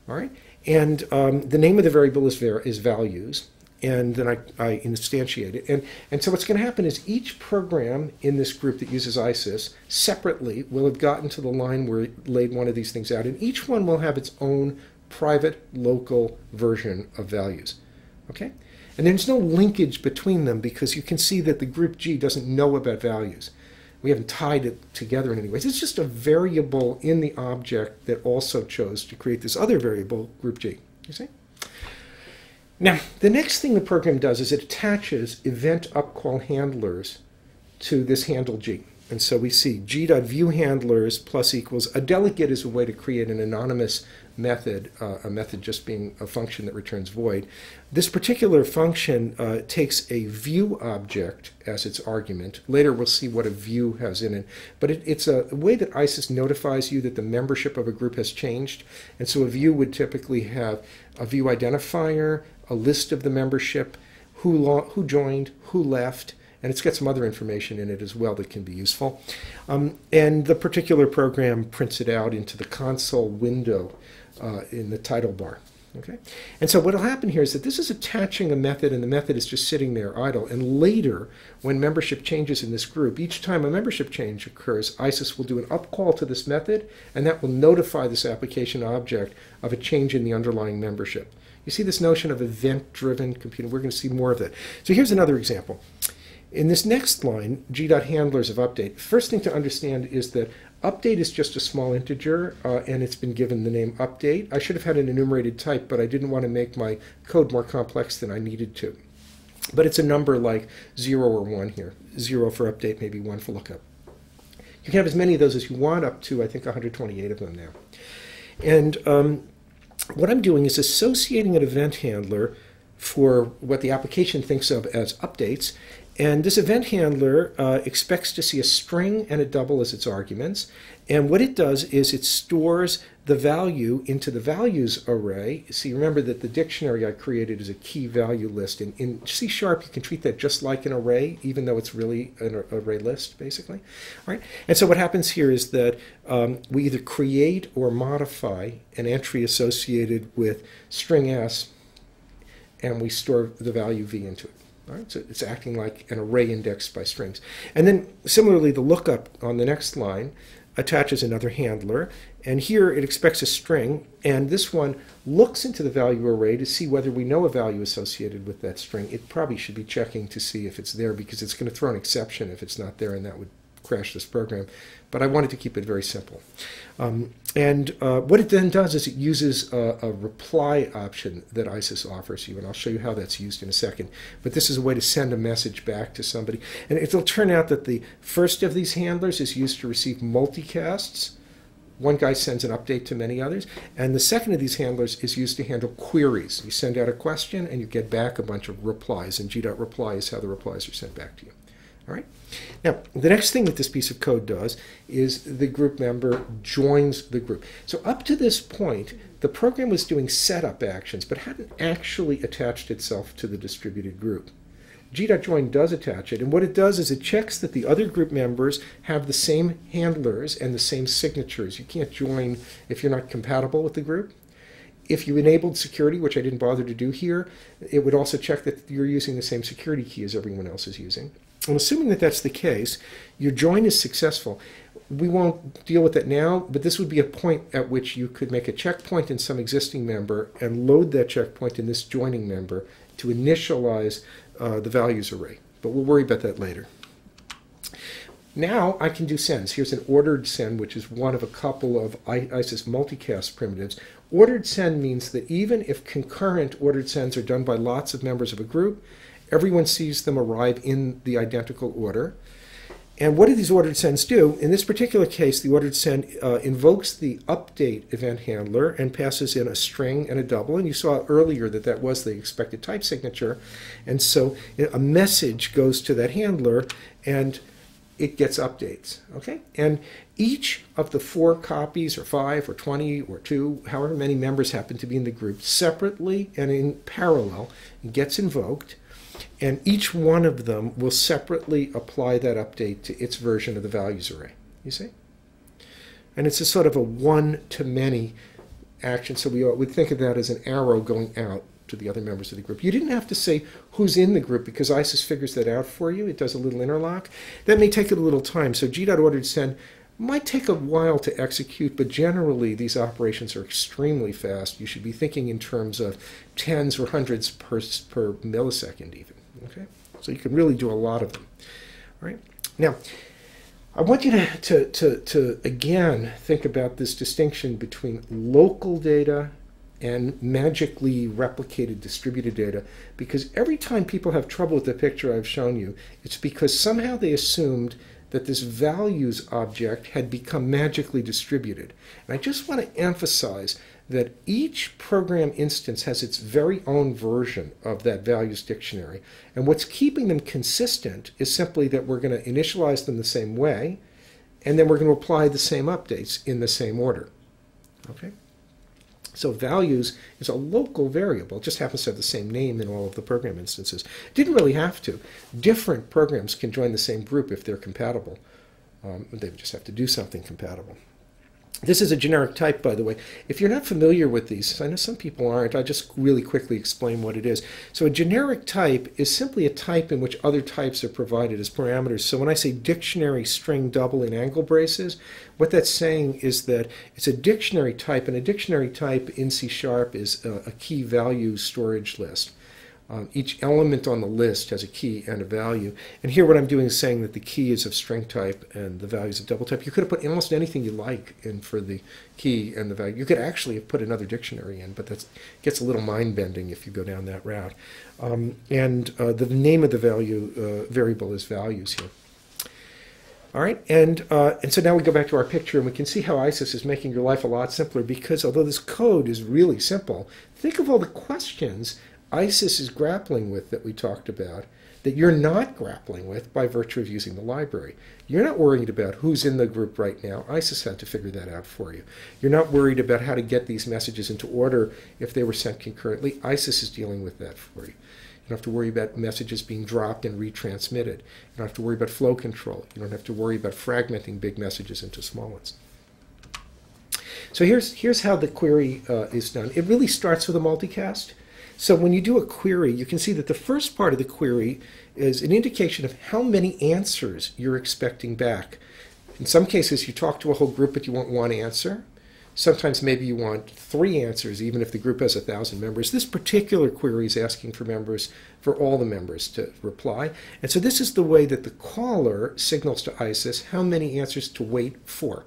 All right, and um, the name of the variable is, var is values, and then I, I instantiate it. And, and so what's going to happen is each program in this group that uses ISIS separately will have gotten to the line where it laid one of these things out, and each one will have its own private local version of values. Okay? And there's no linkage between them because you can see that the group G doesn't know about values. We haven't tied it together in any ways. It's just a variable in the object that also chose to create this other variable, group G. You see? Now, the next thing the program does is it attaches event upcall handlers to this handle G. And so we see g.viewHandlers plus equals a delegate is a way to create an anonymous method, uh, a method just being a function that returns void. This particular function uh, takes a view object as its argument. Later we'll see what a view has in it, but it, it's a way that ISIS notifies you that the membership of a group has changed. And so a view would typically have a view identifier, a list of the membership, who, who joined, who left, and it's got some other information in it as well that can be useful. Um, and the particular program prints it out into the console window uh, in the title bar. Okay, and so what will happen here is that this is attaching a method, and the method is just sitting there idle. And later, when membership changes in this group, each time a membership change occurs, ISIS will do an upcall to this method, and that will notify this application object of a change in the underlying membership. You see this notion of event-driven computing. We're going to see more of that. So here's another example. In this next line, g.handlers of update, first thing to understand is that update is just a small integer, uh, and it's been given the name update. I should have had an enumerated type, but I didn't want to make my code more complex than I needed to. But it's a number like 0 or 1 here. 0 for update, maybe 1 for lookup. You can have as many of those as you want, up to, I think, 128 of them now. And um, what I'm doing is associating an event handler for what the application thinks of as updates And this event handler uh, expects to see a string and a double as its arguments. And what it does is it stores the value into the values array. See, remember that the dictionary I created is a key value list. In, in C Sharp, you can treat that just like an array, even though it's really an array list, basically. All right? And so what happens here is that um, we either create or modify an entry associated with string s, and we store the value v into it. Right, so it's acting like an array indexed by strings. And then similarly, the lookup on the next line attaches another handler. And here it expects a string, and this one looks into the value array to see whether we know a value associated with that string. It probably should be checking to see if it's there because it's going to throw an exception if it's not there, and that would crash this program. But I wanted to keep it very simple. Um, and uh, what it then does is it uses a, a, reply option that ISIS offers you, and I'll show you how that's used in a second. But this is a way to send a message back to somebody. And it'll turn out that the first of these handlers is used to receive multicasts. One guy sends an update to many others. And the second of these handlers is used to handle queries. You send out a question and you get back a bunch of replies, and g.reply is how the replies are sent back to you. All right. Now, the next thing that this piece of code does is the group member joins the group. So up to this point, the program was doing setup actions, but hadn't actually attached itself to the distributed group. G.join does attach it, and what it does is it checks that the other group members have the same handlers and the same signatures. You can't join if you're not compatible with the group. If you enabled security, which I didn't bother to do here, it would also check that you're using the same security key as everyone else is using. And assuming that that's the case, your join is successful. We won't deal with that now, but this would be a point at which you could make a checkpoint in some existing member and load that checkpoint in this joining member to initialize uh, the values array. But we'll worry about that later. Now I can do sends. Here's an ordered send, which is one of a couple of ISIS multicast primitives. Ordered send means that even if concurrent ordered sends are done by lots of members of a group, Everyone sees them arrive in the identical order. And what do these ordered sends do? In this particular case, the ordered send uh, invokes the update event handler and passes in a string and a double. And you saw earlier that that was the expected type signature. And so a message goes to that handler and it gets updates. Okay? And each of the four copies, or five, or 20, or two, however many members happen to be in the group, separately and in parallel, gets invoked and each one of them will separately apply that update to its version of the values array. You see? And it's a sort of a one-to-many action, so we would think of that as an arrow going out to the other members of the group. You didn't have to say who's in the group because ISIS figures that out for you. It does a little interlock. That may take a little time. So g.ordered send might take a while to execute, but generally these operations are extremely fast. You should be thinking in terms of tens or hundreds per, per millisecond even. Okay, so you can really do a lot of them. All right. Now, I want you to, to, to, to again think about this distinction between local data and magically replicated distributed data because every time people have trouble with the picture I've shown you, it's because somehow they assumed that this values object had become magically distributed. And I just want to emphasize that each program instance has its very own version of that values dictionary. And what's keeping them consistent is simply that we're going to initialize them the same way, and then we're going to apply the same updates in the same order. Okay? So values is a local variable. It just happens to have the same name in all of the program instances. Didn't really have to. Different programs can join the same group if they're compatible. Um, they just have to do something compatible. This is a generic type, by the way. If you're not familiar with these, I know some people aren't, I'll just really quickly explain what it is. So a generic type is simply a type in which other types are provided as parameters. So when I say dictionary string double in angle braces, what that's saying is that it's a dictionary type, and a dictionary type in C Sharp is a, a key value storage list. Um, each element on the list has a key and a value. And here what I'm doing is saying that the key is of string type and the value is of double type. You could have put almost anything you like in for the key and the value. You could actually have put another dictionary in, but that gets a little mind-bending if you go down that route. Um, and uh, the name of the value uh, variable is values here. All right, and uh, and so now we go back to our picture, and we can see how ISIS is making your life a lot simpler because although this code is really simple, think of all the questions ISIS is grappling with that we talked about that you're not grappling with by virtue of using the library. You're not worried about who's in the group right now. ISIS had to figure that out for you. You're not worried about how to get these messages into order if they were sent concurrently. ISIS is dealing with that for you. You don't have to worry about messages being dropped and retransmitted. You don't have to worry about flow control. You don't have to worry about fragmenting big messages into small ones. So here's, here's how the query uh, is done. It really starts with a multicast. So when you do a query, you can see that the first part of the query is an indication of how many answers you're expecting back. In some cases, you talk to a whole group, but you want one answer. Sometimes maybe you want three answers, even if the group has a thousand members. This particular query is asking for members, for all the members to reply. And so this is the way that the caller signals to ISIS how many answers to wait for.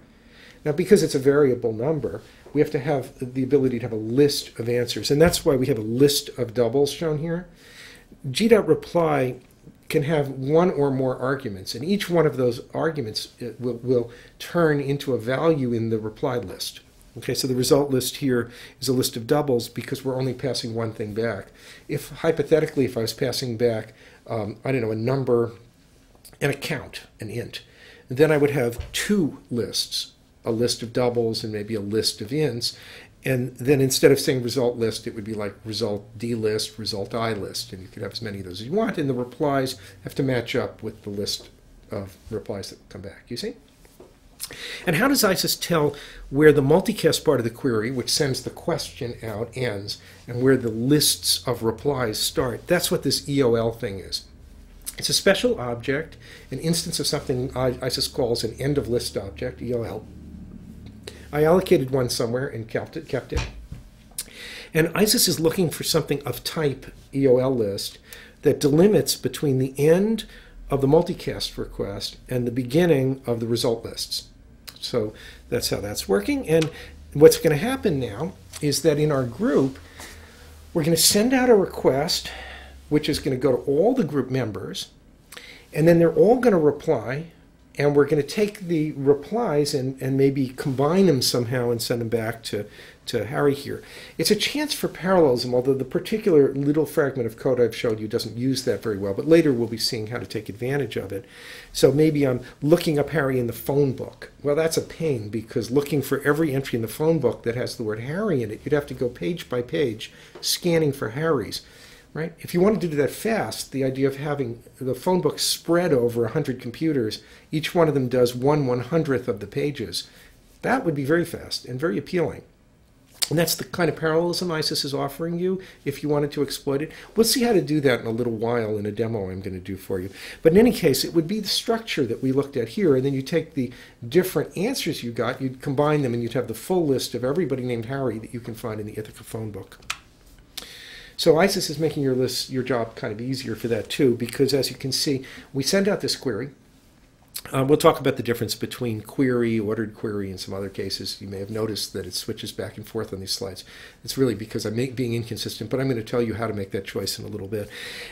Now, because it's a variable number, we have to have the ability to have a list of answers. And that's why we have a list of doubles shown here. G.reply can have one or more arguments, and each one of those arguments uh, will, will turn into a value in the reply list. Okay, so the result list here is a list of doubles because we're only passing one thing back. If hypothetically, if I was passing back, um, I don't know, a number, an account, an int, then I would have two lists a list of doubles and maybe a list of ints. And then instead of saying result list, it would be like result D list, result I list. And you could have as many of those as you want. And the replies have to match up with the list of replies that come back. You see? And how does ISIS tell where the multicast part of the query, which sends the question out, ends, and where the lists of replies start? That's what this EOL thing is. It's a special object, an instance of something ISIS calls an end of list object, EOL. I allocated one somewhere and kept it, kept it. And ISIS is looking for something of type EOL list that delimits between the end of the multicast request and the beginning of the result lists. So that's how that's working. And what's going to happen now is that in our group, we're going to send out a request, which is going to go to all the group members, and then they're all going to reply and we're going to take the replies and, and maybe combine them somehow and send them back to, to Harry here. It's a chance for parallelism, although the particular little fragment of code I've showed you doesn't use that very well, but later we'll be seeing how to take advantage of it. So maybe I'm looking up Harry in the phone book. Well, that's a pain because looking for every entry in the phone book that has the word Harry in it, you'd have to go page by page scanning for Harry's right? If you wanted to do that fast, the idea of having the phone book spread over 100 computers, each one of them does one one hundredth of the pages, that would be very fast and very appealing. And that's the kind of parallelism ISIS is offering you if you wanted to exploit it. We'll see how to do that in a little while in a demo I'm going to do for you. But in any case, it would be the structure that we looked at here, and then you take the different answers you got, you'd combine them, and you'd have the full list of everybody named Harry that you can find in the Ithaca phone book. So ISIS is making your list, your job kind of easier for that too, because as you can see, we send out this query. Um, we'll talk about the difference between query, ordered query, and some other cases. You may have noticed that it switches back and forth on these slides. It's really because I'm make, being inconsistent, but I'm going to tell you how to make that choice in a little bit.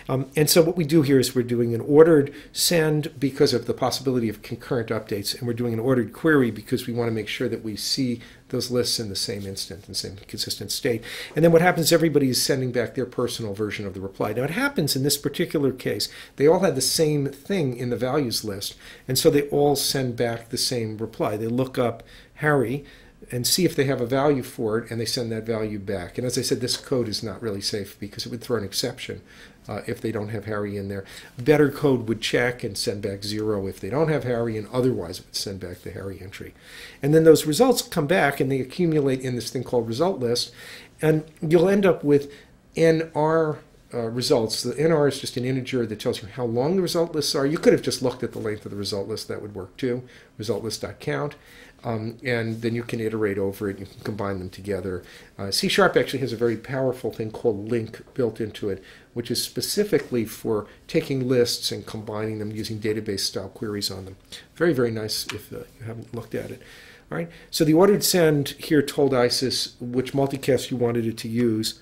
Um, and so what we do here is we're doing an ordered send because of the possibility of concurrent updates, and we're doing an ordered query because we want to make sure that we see those lists in the same instant, in the same consistent state. And then what happens is everybody is sending back their personal version of the reply. Now it happens in this particular case, they all had the same thing in the values list, and so they all send back the same reply. They look up Harry and see if they have a value for it, and they send that value back. And as I said, this code is not really safe because it would throw an exception uh, if they don't have Harry in there. Better code would check and send back zero if they don't have Harry, and otherwise it would send back the Harry entry. And then those results come back and they accumulate in this thing called result list, and you'll end up with NR uh, results. The NR is just an integer that tells you how long the result lists are. You could have just looked at the length of the result list. That would work too. Result list.count. Um, and then you can iterate over it. You can combine them together. Uh, C Sharp actually has a very powerful thing called LINQ built into it, which is specifically for taking lists and combining them using database style queries on them. Very, very nice if uh, you haven't looked at it. All right. So the ordered send here told ISIS which multicast you wanted it to use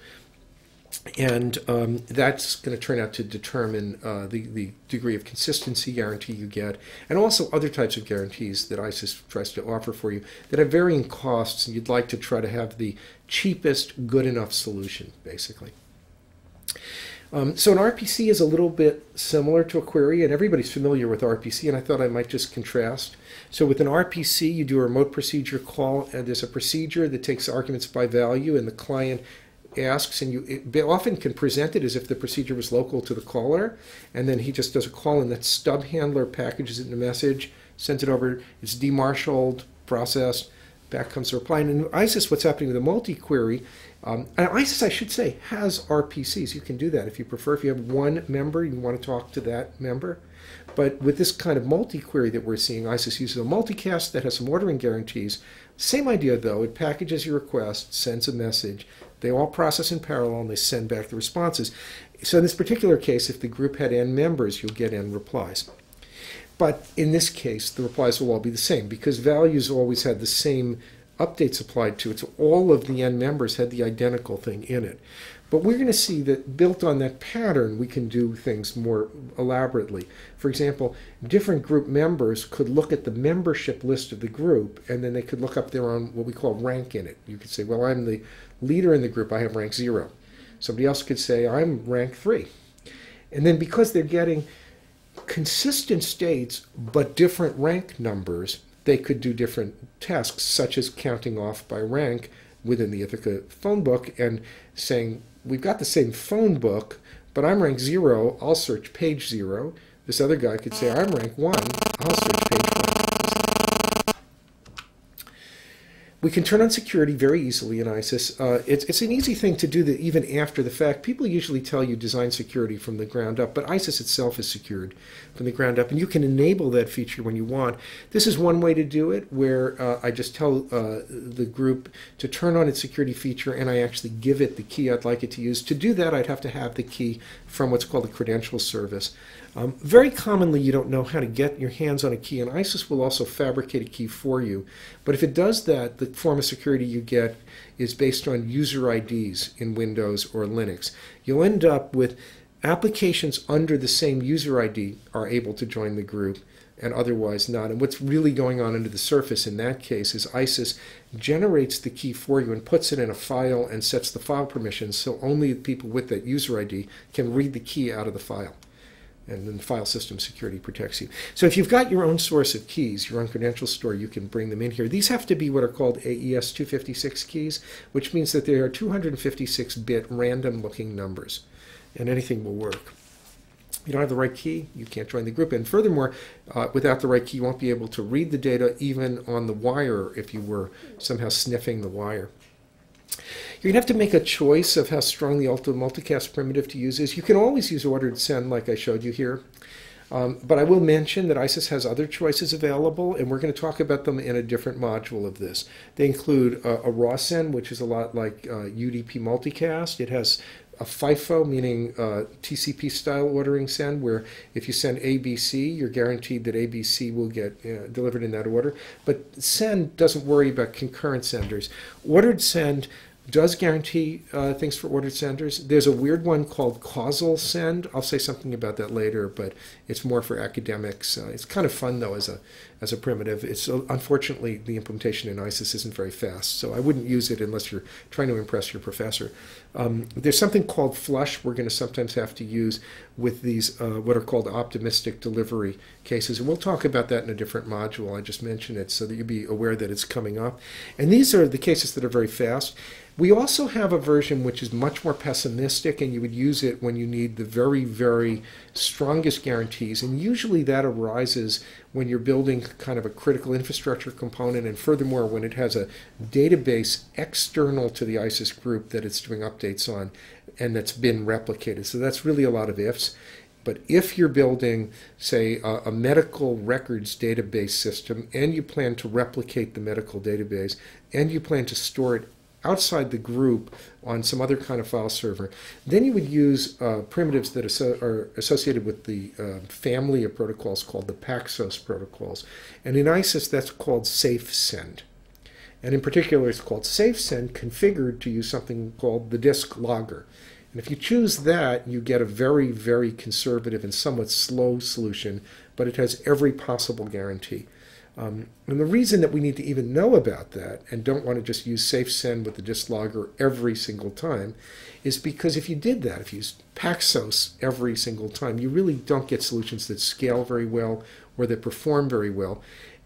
and um, that's going to turn out to determine uh, the, the degree of consistency guarantee you get, and also other types of guarantees that ISIS tries to offer for you that have varying costs, and you'd like to try to have the cheapest good enough solution, basically. Um, so an RPC is a little bit similar to a query, and everybody's familiar with RPC, and I thought I might just contrast. So with an RPC, you do a remote procedure call, and there's a procedure that takes arguments by value, and the client asks, and you it often can present it as if the procedure was local to the caller, and then he just does a call, and that stub handler packages it in a message, sends it over, it's demarshaled, processed, back comes the reply. And in ISIS, what's happening with the multi-query, um, and ISIS, I should say, has RPCs. You can do that if you prefer. If you have one member, you want to talk to that member. But with this kind of multi-query that we're seeing, ISIS uses a multicast that has some ordering guarantees. Same idea, though. It packages your request, sends a message. They all process in parallel, and they send back the responses. So in this particular case, if the group had n members, you'll get n replies. But in this case, the replies will all be the same because values always had the same updates applied to it. So all of the n members had the identical thing in it. But we're going to see that built on that pattern, we can do things more elaborately. For example, different group members could look at the membership list of the group, and then they could look up their own, what we call rank in it. You could say, well, I'm the leader in the group, I have rank zero. Somebody else could say, I'm rank three. And then because they're getting consistent states but different rank numbers, they could do different tasks, such as counting off by rank within the Ithaca phone book and saying, We've got the same phone book, but I'm rank zero, I'll search page zero. This other guy could say, uh-huh. I'm rank one, I'll search page We can turn on security very easily in ISIS. Uh, it's, it's an easy thing to do that even after the fact. People usually tell you design security from the ground up, but ISIS itself is secured from the ground up, and you can enable that feature when you want. This is one way to do it, where uh, I just tell uh, the group to turn on its security feature, and I actually give it the key I'd like it to use. To do that, I'd have to have the key from what's called a credential service. Um, very commonly, you don't know how to get your hands on a key, and ISIS will also fabricate a key for you. But if it does that, the form of security you get is based on user IDs in Windows or Linux. You'll end up with applications under the same user ID are able to join the group and otherwise not. And what's really going on under the surface in that case is ISIS generates the key for you and puts it in a file and sets the file permissions so only people with that user ID can read the key out of the file and then file system security protects you. So if you've got your own source of keys, your own credential store, you can bring them in here. These have to be what are called AES 256 keys, which means that they are 256-bit random-looking numbers, and anything will work. You don't have the right key, you can't join the group. And furthermore, uh, without the right key, you won't be able to read the data even on the wire if you were somehow sniffing the wire. You're going to have to make a choice of how strong the multicast primitive to use is. You can always use ordered send like I showed you here. Um, but I will mention that ISIS has other choices available, and we're going to talk about them in a different module of this. They include uh, a raw send, which is a lot like uh, UDP multicast. It has a FIFO, meaning uh, TCP style ordering send, where if you send ABC, you're guaranteed that ABC will get uh, delivered in that order. But send doesn't worry about concurrent senders. Ordered send does guarantee uh, things for ordered senders. There's a weird one called causal send. I'll say something about that later, but it's more for academics. Uh, it's kind of fun though as a as a primitive. It's uh, unfortunately the implementation in ISIS isn't very fast, so I wouldn't use it unless you're trying to impress your professor. Um, there's something called flush we're going to sometimes have to use with these uh, what are called optimistic delivery cases, and we'll talk about that in a different module. I just mentioned it so that you'll be aware that it's coming up. And these are the cases that are very fast. We also have a version which is much more pessimistic, and you would use it when you need the very, very strongest guarantees. And usually that arises when you're building kind of a critical infrastructure component, and furthermore, when it has a database external to the ISIS group that it's doing updates on and that's been replicated. So that's really a lot of ifs. But if you're building, say, a, a, medical records database system and you plan to replicate the medical database and you plan to store it outside the group on some other kind of file server. Then you would use uh, primitives that are associated with the uh, family of protocols called the Paxos protocols. And in ISIS, that's called safe send. And in particular, it's called SafeSend, configured to use something called the disk logger. And if you choose that, you get a very, very conservative and somewhat slow solution, but it has every possible guarantee. Um, and the reason that we need to even know about that and don't want to just use SafeSend with the disk logger every single time is because if you did that, if you used Paxos every single time, you really don't get solutions that scale very well or that perform very well.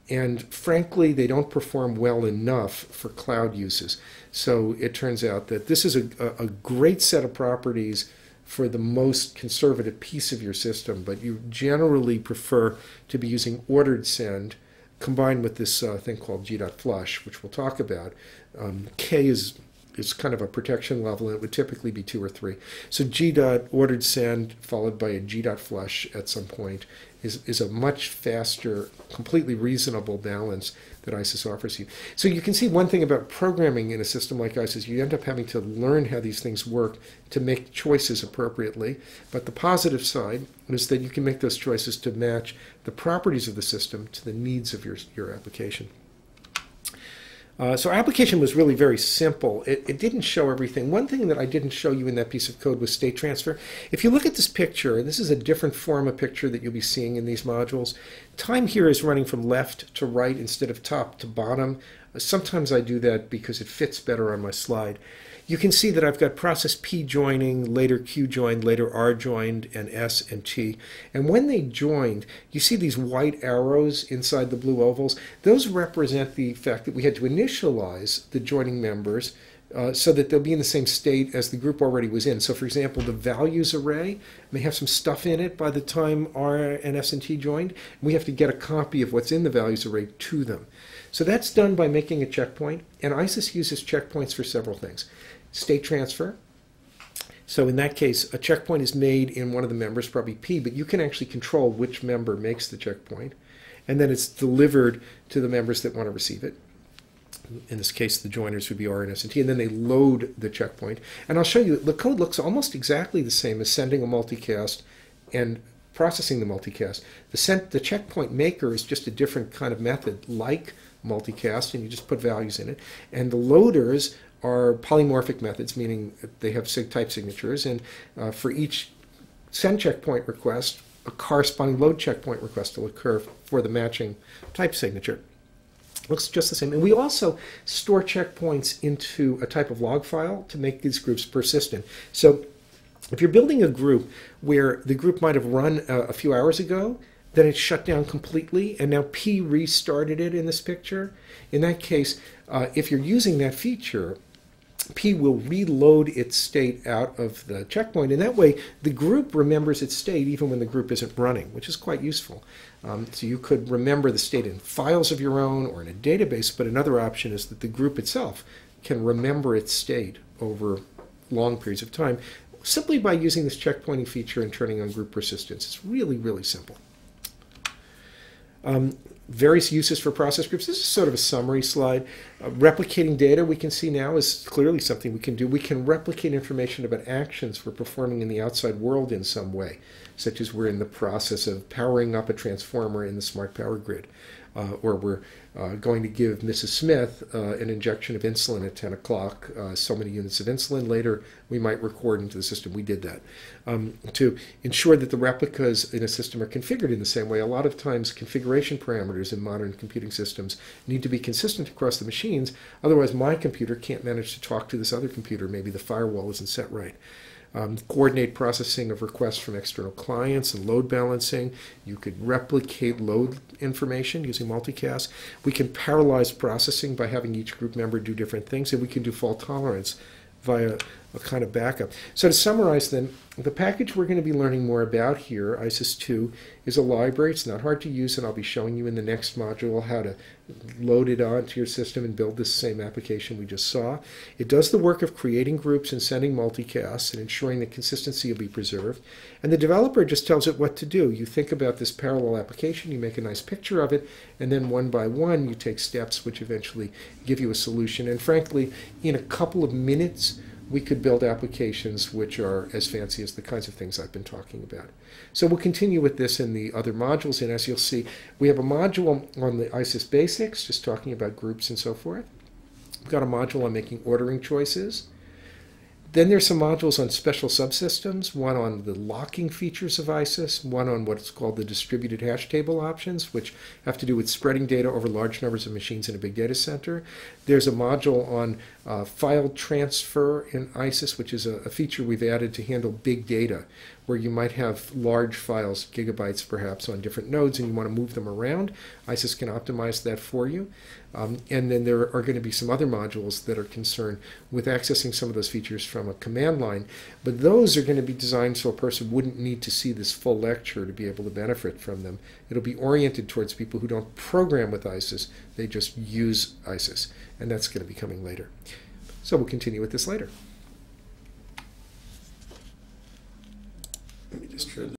And frankly, they don't perform well enough for cloud uses. So it turns out that this is a, a great set of properties for the most conservative piece of your system, but you generally prefer to be using ordered send combined with this uh, thing called g.flush, which we'll talk about. Um, K is is kind of a protection level, and it would typically be two or three. So G dot ordered send followed by a G dot flush at some point is, is a much faster, completely reasonable balance that ISIS offers you. So you can see one thing about programming in a system like ISIS, you end up having to learn how these things work to make choices appropriately. But the positive side is that you can make those choices to match the properties of the system to the needs of your, your application. Uh, so application was really very simple. It, it, didn't show everything. One thing that I didn't show you in that piece of code was state transfer. If you look at this picture, and this is a different form of picture that you'll be seeing in these modules, time here is running from left to right instead of top to bottom. Sometimes I do that because it fits better on my slide you can see that I've got process P joining, later Q joined, later R joined, and S and T. And when they joined, you see these white arrows inside the blue ovals. Those represent the fact that we had to initialize the joining members uh, so that they'll be in the same state as the group already was in. So, for example, the values array may have some stuff in it by the time R and S and T joined. We have to get a copy of what's in the values array to them. So that's done by making a checkpoint, and ISIS uses checkpoints for several things state transfer. So in that case, a checkpoint is made in one of the members, probably P, but you can actually control which member makes the checkpoint. And then it's delivered to the members that want to receive it. In this case, the joiners would be R and S and T, and then they load the checkpoint. And I'll show you, the code looks almost exactly the same as sending a multicast and processing the multicast. The, sent, the checkpoint maker is just a different kind of method, like multicast, and you just put values in it. And the loaders are polymorphic methods, meaning they have sig type signatures, and uh, for each send checkpoint request, a corresponding load checkpoint request will occur for the matching type signature. Looks just the same. And we also store checkpoints into a type of log file to make these groups persistent. So if you're building a group where the group might have run a, a few hours ago, then it shut down completely, and now P restarted it in this picture. In that case, uh, if you're using that feature, P will reload its state out of the checkpoint, and that way the group remembers its state even when the group isn't running, which is quite useful. Um, so you could remember the state in files of your own or in a database, but another option is that the group itself can remember its state over long periods of time simply by using this checkpointing feature and turning on group persistence. It's really, really simple. Um, various uses for process groups. This is sort of a summary slide. Uh, replicating data we can see now is clearly something we can do. We can replicate information about actions we're performing in the outside world in some way, such as we're in the process of powering up a transformer in the smart power grid uh, or we're uh, going to give Mrs. Smith uh, an injection of insulin at 10 o'clock, uh, so many units of insulin. Later, we might record into the system. We did that. Um, to ensure that the replicas in a system are configured in the same way, a lot of times configuration parameters in modern computing systems need to be consistent across the machines. Otherwise, my computer can't manage to talk to this other computer. Maybe the firewall isn't set right um, coordinate processing of requests from external clients and load balancing. You could replicate load information using multicast. We can parallelize processing by having each group member do different things, and we can do fault tolerance via a kind of backup. So to summarize then, the package we're going to be learning more about here, ISIS 2, is a library. It's not hard to use, and I'll be showing you in the next module how to load it onto your system and build this same application we just saw. It does the work of creating groups and sending multicasts and ensuring that consistency will be preserved. And the developer just tells it what to do. You think about this parallel application, you make a nice picture of it, and then one by one you take steps which eventually give you a solution. And frankly, in a couple of minutes, we could build applications which are as fancy as the kinds of things I've been talking about. So we'll continue with this in the other modules, and as you'll see, we have a module on the ISIS basics, just talking about groups and so forth. We've got a module on making ordering choices. Then there's some modules on special subsystems, one on the locking features of ISIS, one on what's called the distributed hash table options, which have to do with spreading data over large numbers of machines in a big data center. There's a module on uh, file transfer in ISIS, which is a, a feature we've added to handle big data, where you might have large files, gigabytes perhaps, on different nodes, and you want to move them around. ISIS can optimize that for you. Um, and then there are going to be some other modules that are concerned with accessing some of those features from a command line, but those are going to be designed so a person wouldn't need to see this full lecture to be able to benefit from them. It'll be oriented towards people who don't program with ISIS, they just use ISIS, and that's going to be coming later. So we'll continue with this later. Let me just